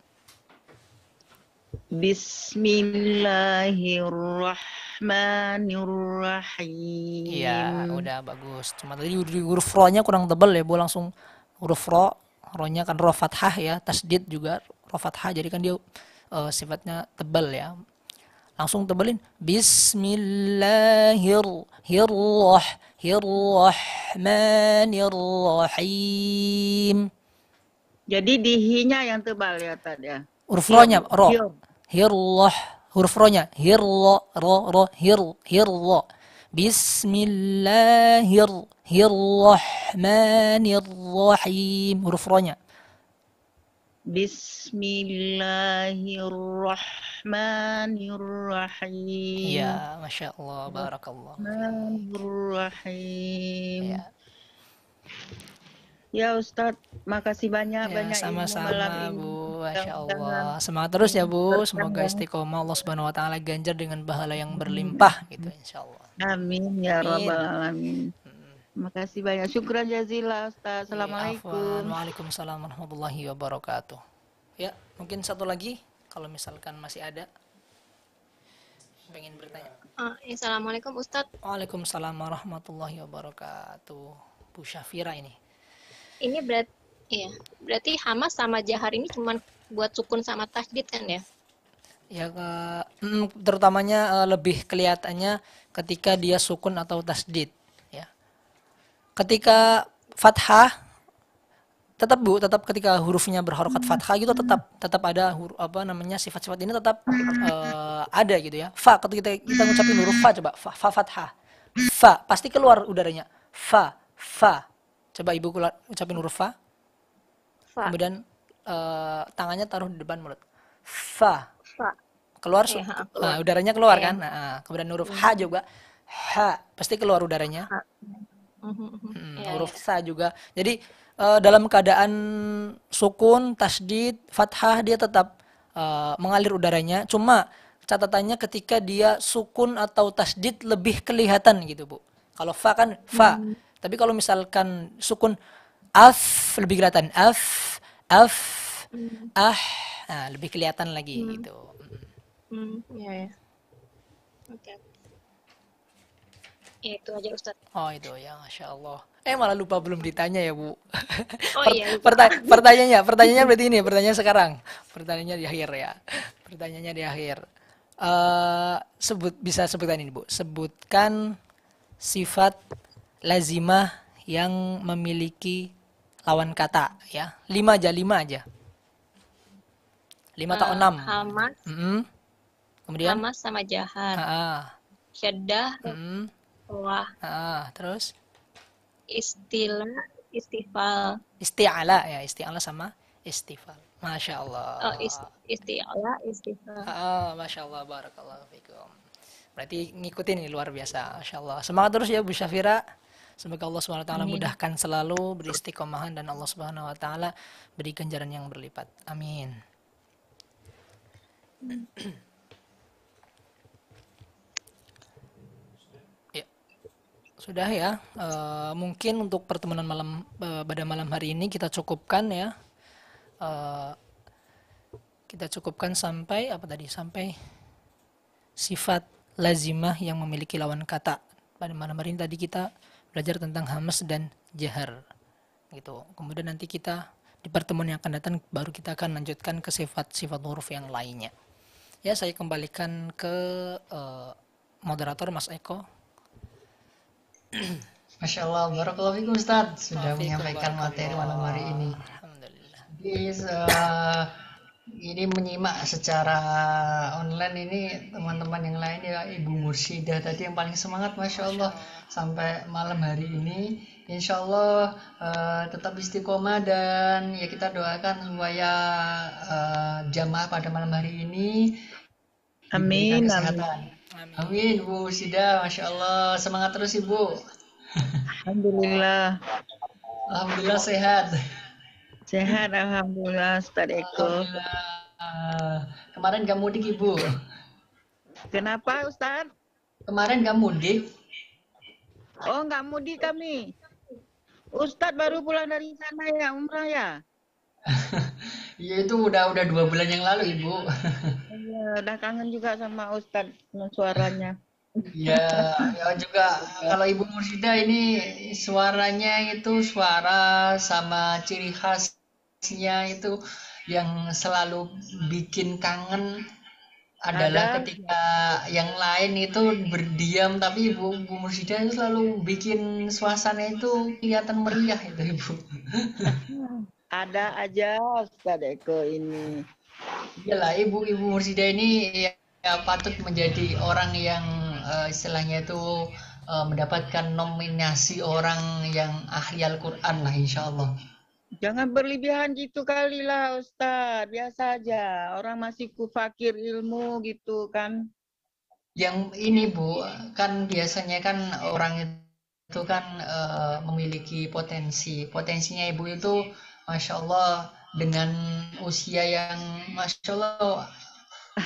Bismillahirrahmanirrahim. Iya, udah bagus. Cuma tadi di huruf ro-nya kurang tebal ya, Bu langsung huruf ro, ro-nya kan ro fathah ya, tasdid juga ro fathah, jadi kan dia eh, sifatnya tebal ya. Langsung tebelin Bismillahirrahmanirrahim. Jadi di hi-nya yang tebal ya tadi ya. Huruf ro-nya ro. Hir. Hirlah huruf ro-nya hirla ro ro hir hirla Bismillahirrahmanirrahim huruf ro-nya Bismillahirrahmanirrahim. Iya, masya Allah, barakallah. Bismillahirrahmanirrahim. Ya, Ya Ustadz, makasih ya banyak banyak ilmu malam sama-sama ini. Bu, masya Allah. Semangat terus ya Bu, semoga istiqomah Allah Subhanahu Wa Taala ganjar dengan pahala yang berlimpah gitu, insya Allah. Amin ya Amin. rabbal alamin. Makasih banyak. Syukran jazila Ustaz. Iya, Assalamualaikum. Waalaikumsalam warahmatullahi wabarakatuh. Ya, mungkin satu lagi kalau misalkan masih ada pengen bertanya. Ah, Assalamualaikum Ustadz. Waalaikumsalam warahmatullahi wabarakatuh. Bu Syafira ini. Ini berat, iya, berarti Hamas sama Jahar ini cuma buat sukun sama tasdid kan ya? Ya ke- mm, terutamanya eh, lebih kelihatannya ketika dia sukun atau tasdid ya. Ketika fathah tetap Bu, tetap ketika hurufnya berharokat fathah gitu tetap tetap ada huruf apa namanya sifat-sifat ini tetap eh, ada gitu ya. Fa ketika kita, kita ngucapin huruf fa coba fa, fa fathah. Fa pasti keluar udaranya. Fa fa. Coba Ibu keluar, ucapin huruf fa. Fa, Kemudian eh, tangannya taruh di depan mulut. Fa fa. keluar Iya, ha, nah, udaranya keluar Iya. kan nah, kemudian huruf h juga h pasti keluar udaranya mhm. Hmm, Iya, huruf sa juga. Jadi eh, dalam keadaan sukun tasdid fathah dia tetap eh, mengalir udaranya. Cuma catatannya ketika dia sukun atau tasdid lebih kelihatan gitu bu. Kalau fa kan fa. Tapi kalau misalkan sukun af lebih kelihatan af af ah nah, lebih kelihatan lagi gitu. Hmm, iya ya. Oke. Ya, itu aja Ustadz. Oh itu ya, masya Allah. Eh malah lupa belum ditanya ya bu. Oh iya, perta- pertanyaannya, pertanyaannya berarti ini, pertanyaan sekarang. Pertanyaannya di akhir ya. Pertanyaannya di akhir. eh sebut bisa sebutkan ini bu. Sebutkan sifat lazimah yang memiliki lawan kata ya. Lima aja, lima aja. Lima atau Eh, enam. Hamas, Mm-mm. Kemudian, Hamas sama Jahar. ah, ah. Syaddah, Mm-mm. Wah, Ah, terus istilah, istifal. isti'ala ya, isti'ala sama istifal. Masya Allah. Oh, is, istilah, istifal. Ah, Masya Allah, barakallahu fikum. Berarti ngikutin ini luar biasa, Masya Allah. Semangat terus ya Bu Syafira. Semoga Allah taala mudahkan selalu beristiqomahan dan Allah Subhanahu wa taala beri ganjaran yang berlipat. Amin. Sudah ya. Eh, mungkin untuk pertemuan malam eh, pada malam hari ini kita cukupkan ya. Eh, kita cukupkan sampai apa tadi? Sampai sifat lazimah yang memiliki lawan kata. Pada malam hari ini tadi kita belajar tentang hamas dan jahar. Gitu. Kemudian nanti kita di pertemuan yang akan datang baru kita akan lanjutkan ke sifat-sifat huruf yang lainnya. Ya, saya kembalikan ke moderator Mas Eko. Masya Allah, Barakallahu fikum Ustaz sudah menyampaikan materi malam hari ini. Alhamdulillah. Jadi eh, ini menyimak secara online ini teman-teman yang lain ya Ibu Mursidah tadi yang paling semangat Masya Allah sampai malam hari ini Insya Allah eh, tetap istiqomah dan ya kita doakan supaya eh, jamaah pada malam hari ini Amin, amin. Amin. Amin Bu Mursidah, Masya Allah semangat terus Ibu. Alhamdulillah. Alhamdulillah sehat. Sehat Alhamdulillah Ustaz Eko. Alhamdulillah. Kemarin gak mudik Ibu. Kenapa Ustaz? Kemarin gak mudik. Oh nggak mudik kami. Ustadz baru pulang dari sana ya umrah ya. Ya itu udah udah dua bulan yang lalu Ibu. Ya, udah kangen juga sama Ustadz suaranya. Ya, ya juga kalau Ibu Mursida ini suaranya itu suara sama ciri khasnya itu yang selalu bikin kangen adalah Ada. ketika yang lain itu berdiam tapi Ibu, Ibu Mursida itu selalu bikin suasana itu kelihatan meriah itu Ibu. Ada aja Ustadz Eko ini. Iyalah Ibu Ibu Mursida ini ya, ya patut menjadi orang yang eh, istilahnya itu eh, mendapatkan nominasi orang yang ahli Al-Qur'an lah insya Allah. Jangan berlebihan gitu kali lah Ustadz. Biasa aja. Orang masih kufakir ilmu gitu kan. Yang ini Bu, kan biasanya kan orang itu kan eh, memiliki potensi. Potensinya Ibu itu Masya Allah dengan usia yang Masya Allah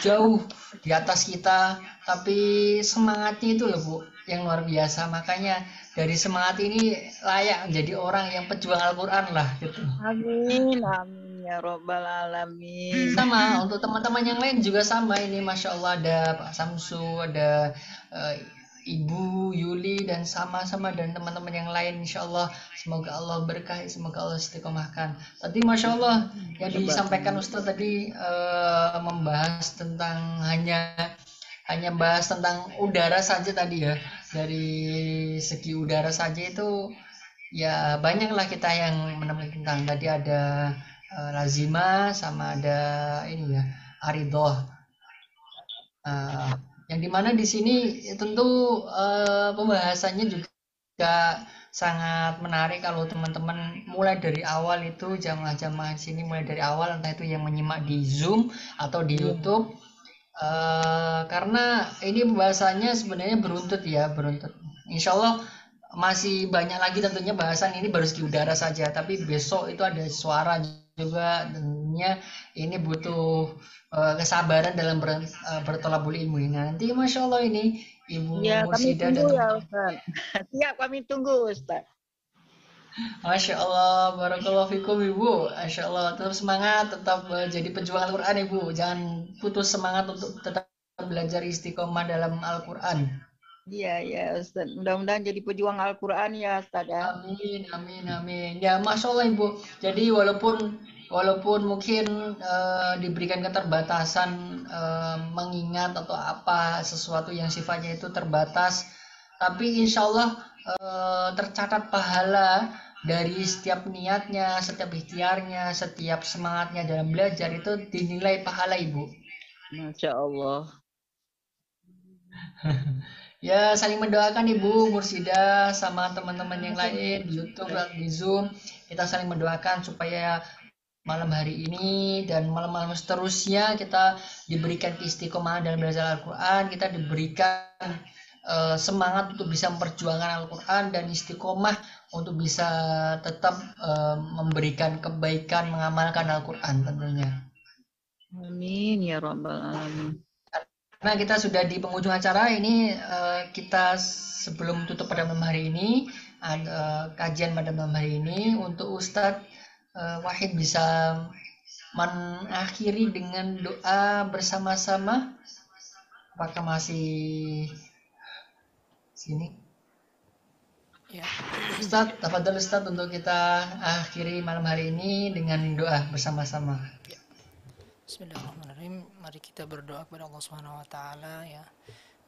jauh di atas kita, tapi semangatnya itu loh Bu, yang luar biasa. Makanya dari semangat ini layak menjadi orang yang pejuang Al-Quran lah gitu. Amin, amin ya robbal alamin. Sama untuk teman-teman yang lain juga sama ini Masya Allah ada Pak Samsu, ada eh, Ibu Yuli dan sama-sama dan teman-teman yang lain Insya Allah semoga Allah berkahi, semoga Allah istiqomahkan. Tadi Masya Allah yang disampaikan Ustadz tadi eh, membahas tentang hanya hanya bahas tentang udara saja tadi ya. Dari segi udara saja itu ya banyaklah kita yang menemui tentang. Tadi ada eh, Lazima sama ada ini ya Aridoh Eh, yang di mana di sini tentu eh, pembahasannya juga sangat menarik kalau teman-teman mulai dari awal itu jamaah-jamaah di sini mulai dari awal entah itu yang menyimak di Zoom atau di YouTube. Eh, karena ini pembahasannya sebenarnya beruntut ya beruntut. Insya Allah masih banyak lagi tentunya bahasan ini baru segi udara saja tapi besok itu ada suara juga tentunya ini butuh eh, kesabaran dalam ber, eh, bertolabul ilmu ini nanti masya Allah ini ibu Ya, tunggu dan ya Ustadz. Siap kami tunggu Ustadz. Masya Allah, barakallahu fikum ibu. Masya Allah, tetap semangat, tetap eh, jadi pejuang Al-Quran ibu. Jangan putus semangat untuk tetap belajar istiqomah dalam Al-Quran. Iya, ya Ustadz. Mudah-mudahan jadi pejuang Al-Quran ya Ustadz ya. Amin, amin, amin. Ya, masya Allah ibu. Jadi walaupun walaupun mungkin eh, diberikan keterbatasan eh, mengingat atau apa sesuatu yang sifatnya itu terbatas, tapi insya Allah eh, tercatat pahala dari setiap niatnya, setiap ikhtiarnya, setiap semangatnya dalam belajar itu dinilai pahala ibu. Masya Allah. Ya, saling mendoakan Ibu Mursida sama teman-teman yang lain di YouTube dan di Zoom. Kita saling mendoakan supaya malam hari ini dan malam-malam seterusnya kita diberikan istiqomah dalam belajar Al-Quran. Kita diberikan eh, semangat untuk bisa memperjuangkan Al-Quran dan istiqomah untuk bisa tetap eh, memberikan kebaikan mengamalkan Al-Quran tentunya. Amin ya robbal alamin. Karena kita sudah di penghujung acara ini eh, kita sebelum tutup pada malam hari ini ada kajian pada malam hari ini untuk Ustadz eh, Wahid bisa mengakhiri dengan doa bersama-sama. Apakah masih sini? Ya. Ustadz, tafadhol Ustadz untuk kita akhiri malam hari ini dengan doa bersama-sama. Bismillahirrahmanirrahim. Mari kita berdoa kepada Allah Subhanahu wa taala ya.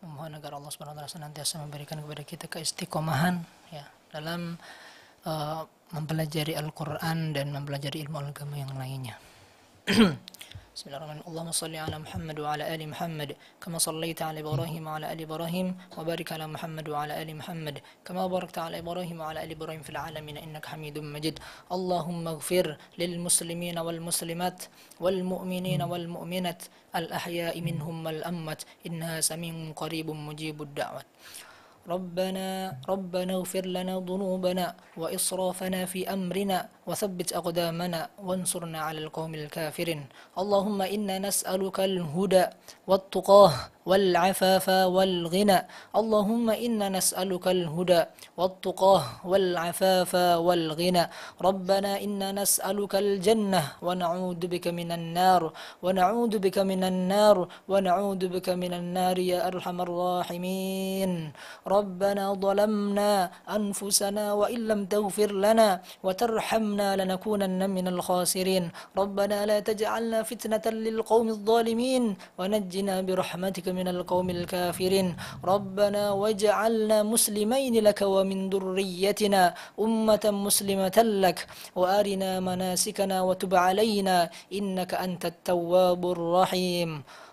Memohon agar Allah Subhanahu wa taala senantiasa memberikan kepada kita keistiqomahan ya dalam uh, mempelajari Al-Qur'an dan mempelajari ilmu agama yang lainnya. بسم الله الرحمن الرحيم. اللهم صل على محمد وعلى آل محمد كما صليت على إبراهيم وعلى آل إبراهيم وبارك على محمد وعلى آل محمد كما باركت على إبراهيم وعلى آل إبراهيم في العالمين إنك حميد مجيد. اللهم اغفر للمسلمين والمسلمات والمؤمنين والمؤمنات الأحياء منهم والأموات إنها سميع قريب مجيب الدعوات. ربنا ربنا اغفر لنا ذنوبنا وإسرافنا في أمرنا وثبت أقدامنا وانصرنا على القوم الكافرين. اللهم إنا نسألك الهدى والتقاه والعفاف والغنى. اللهم إنا نسألك الهدى والتقى والعفاف والغنى. ربنا إنا نسألك الجنة ونعوذ بك من النار ونعوذ بك من النار ونعوذ بك من النار يا أرحم الراحمين. ربنا ظلمنا أنفسنا وإن لم تغفر لنا وترحمنا لنكونن من الخاسرين. ربنا لا تجعلنا فتنة للقوم الظالمين ونجنا برحمتك من القوم الكافرين. ربنا واجعلنا مسلمين لك ومن ذريتنا أمة مسلمة لك. وأرنا مناسكنا وتب علينا إنك أنت التواب الرحيم.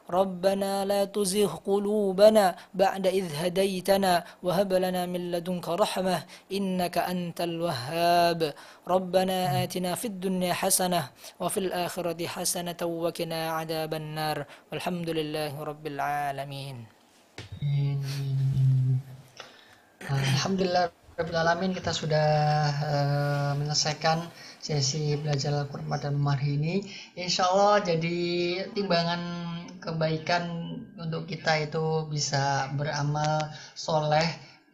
ربنا لا تزغ قلوبنا بعد إذ هديتنا وهب لنا من لدنك رحمة إنك أنت الوهاب ربنا آتنا في الدنيا حسنة وفي الآخرة حسنة وقنا عذاب النار والحمد لله رب العالمين. Alhamdulillah Rabbil Alamin kita sudah eh, menyelesaikan sesi belajar Al-Quran pada malam hari ini Insya Allah jadi timbangan kebaikan untuk kita itu bisa beramal soleh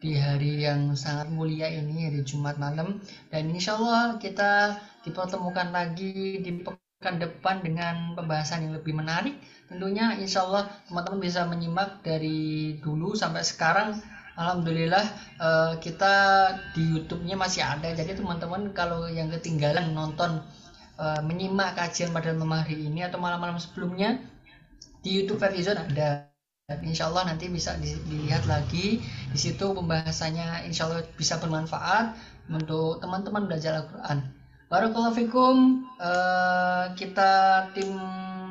di hari yang sangat mulia ini hari Jumat malam. Dan insya Allah kita dipertemukan lagi di pekan depan dengan pembahasan yang lebih menarik. Tentunya insya Allah teman-teman bisa menyimak dari dulu sampai sekarang Alhamdulillah eh, kita di YouTube-nya masih ada. Jadi teman-teman kalau yang ketinggalan nonton eh, menyimak kajian pada malam hari ini atau malam-malam sebelumnya di YouTube Verizon ada. Insya Allah nanti bisa di- dilihat lagi. Di situ pembahasannya insya Allah bisa bermanfaat untuk teman-teman belajar Al-Quran. Barakallahu fikum Eh, kita tim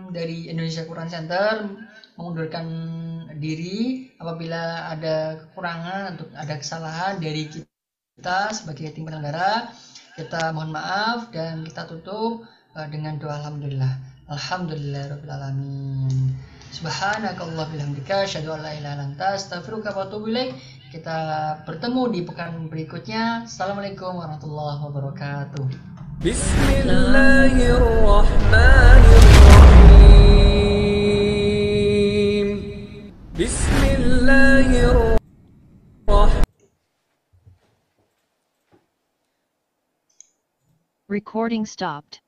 dari Indonesia Quran Center mengundurkan diri apabila ada kekurangan atau ada kesalahan dari kita sebagai tim penyelenggara kita mohon maaf dan kita tutup eh, dengan doa alhamdulillah. Alhamdulillahirobbilalamin subhanakallah bilhamdika syadu alla ilah lanta astagfiruka kita bertemu di pekan berikutnya. Assalamualaikum warahmatullahi wabarakatuh. Bismillahirrahmanirrahim. بسم الله الرحمن Recording stopped.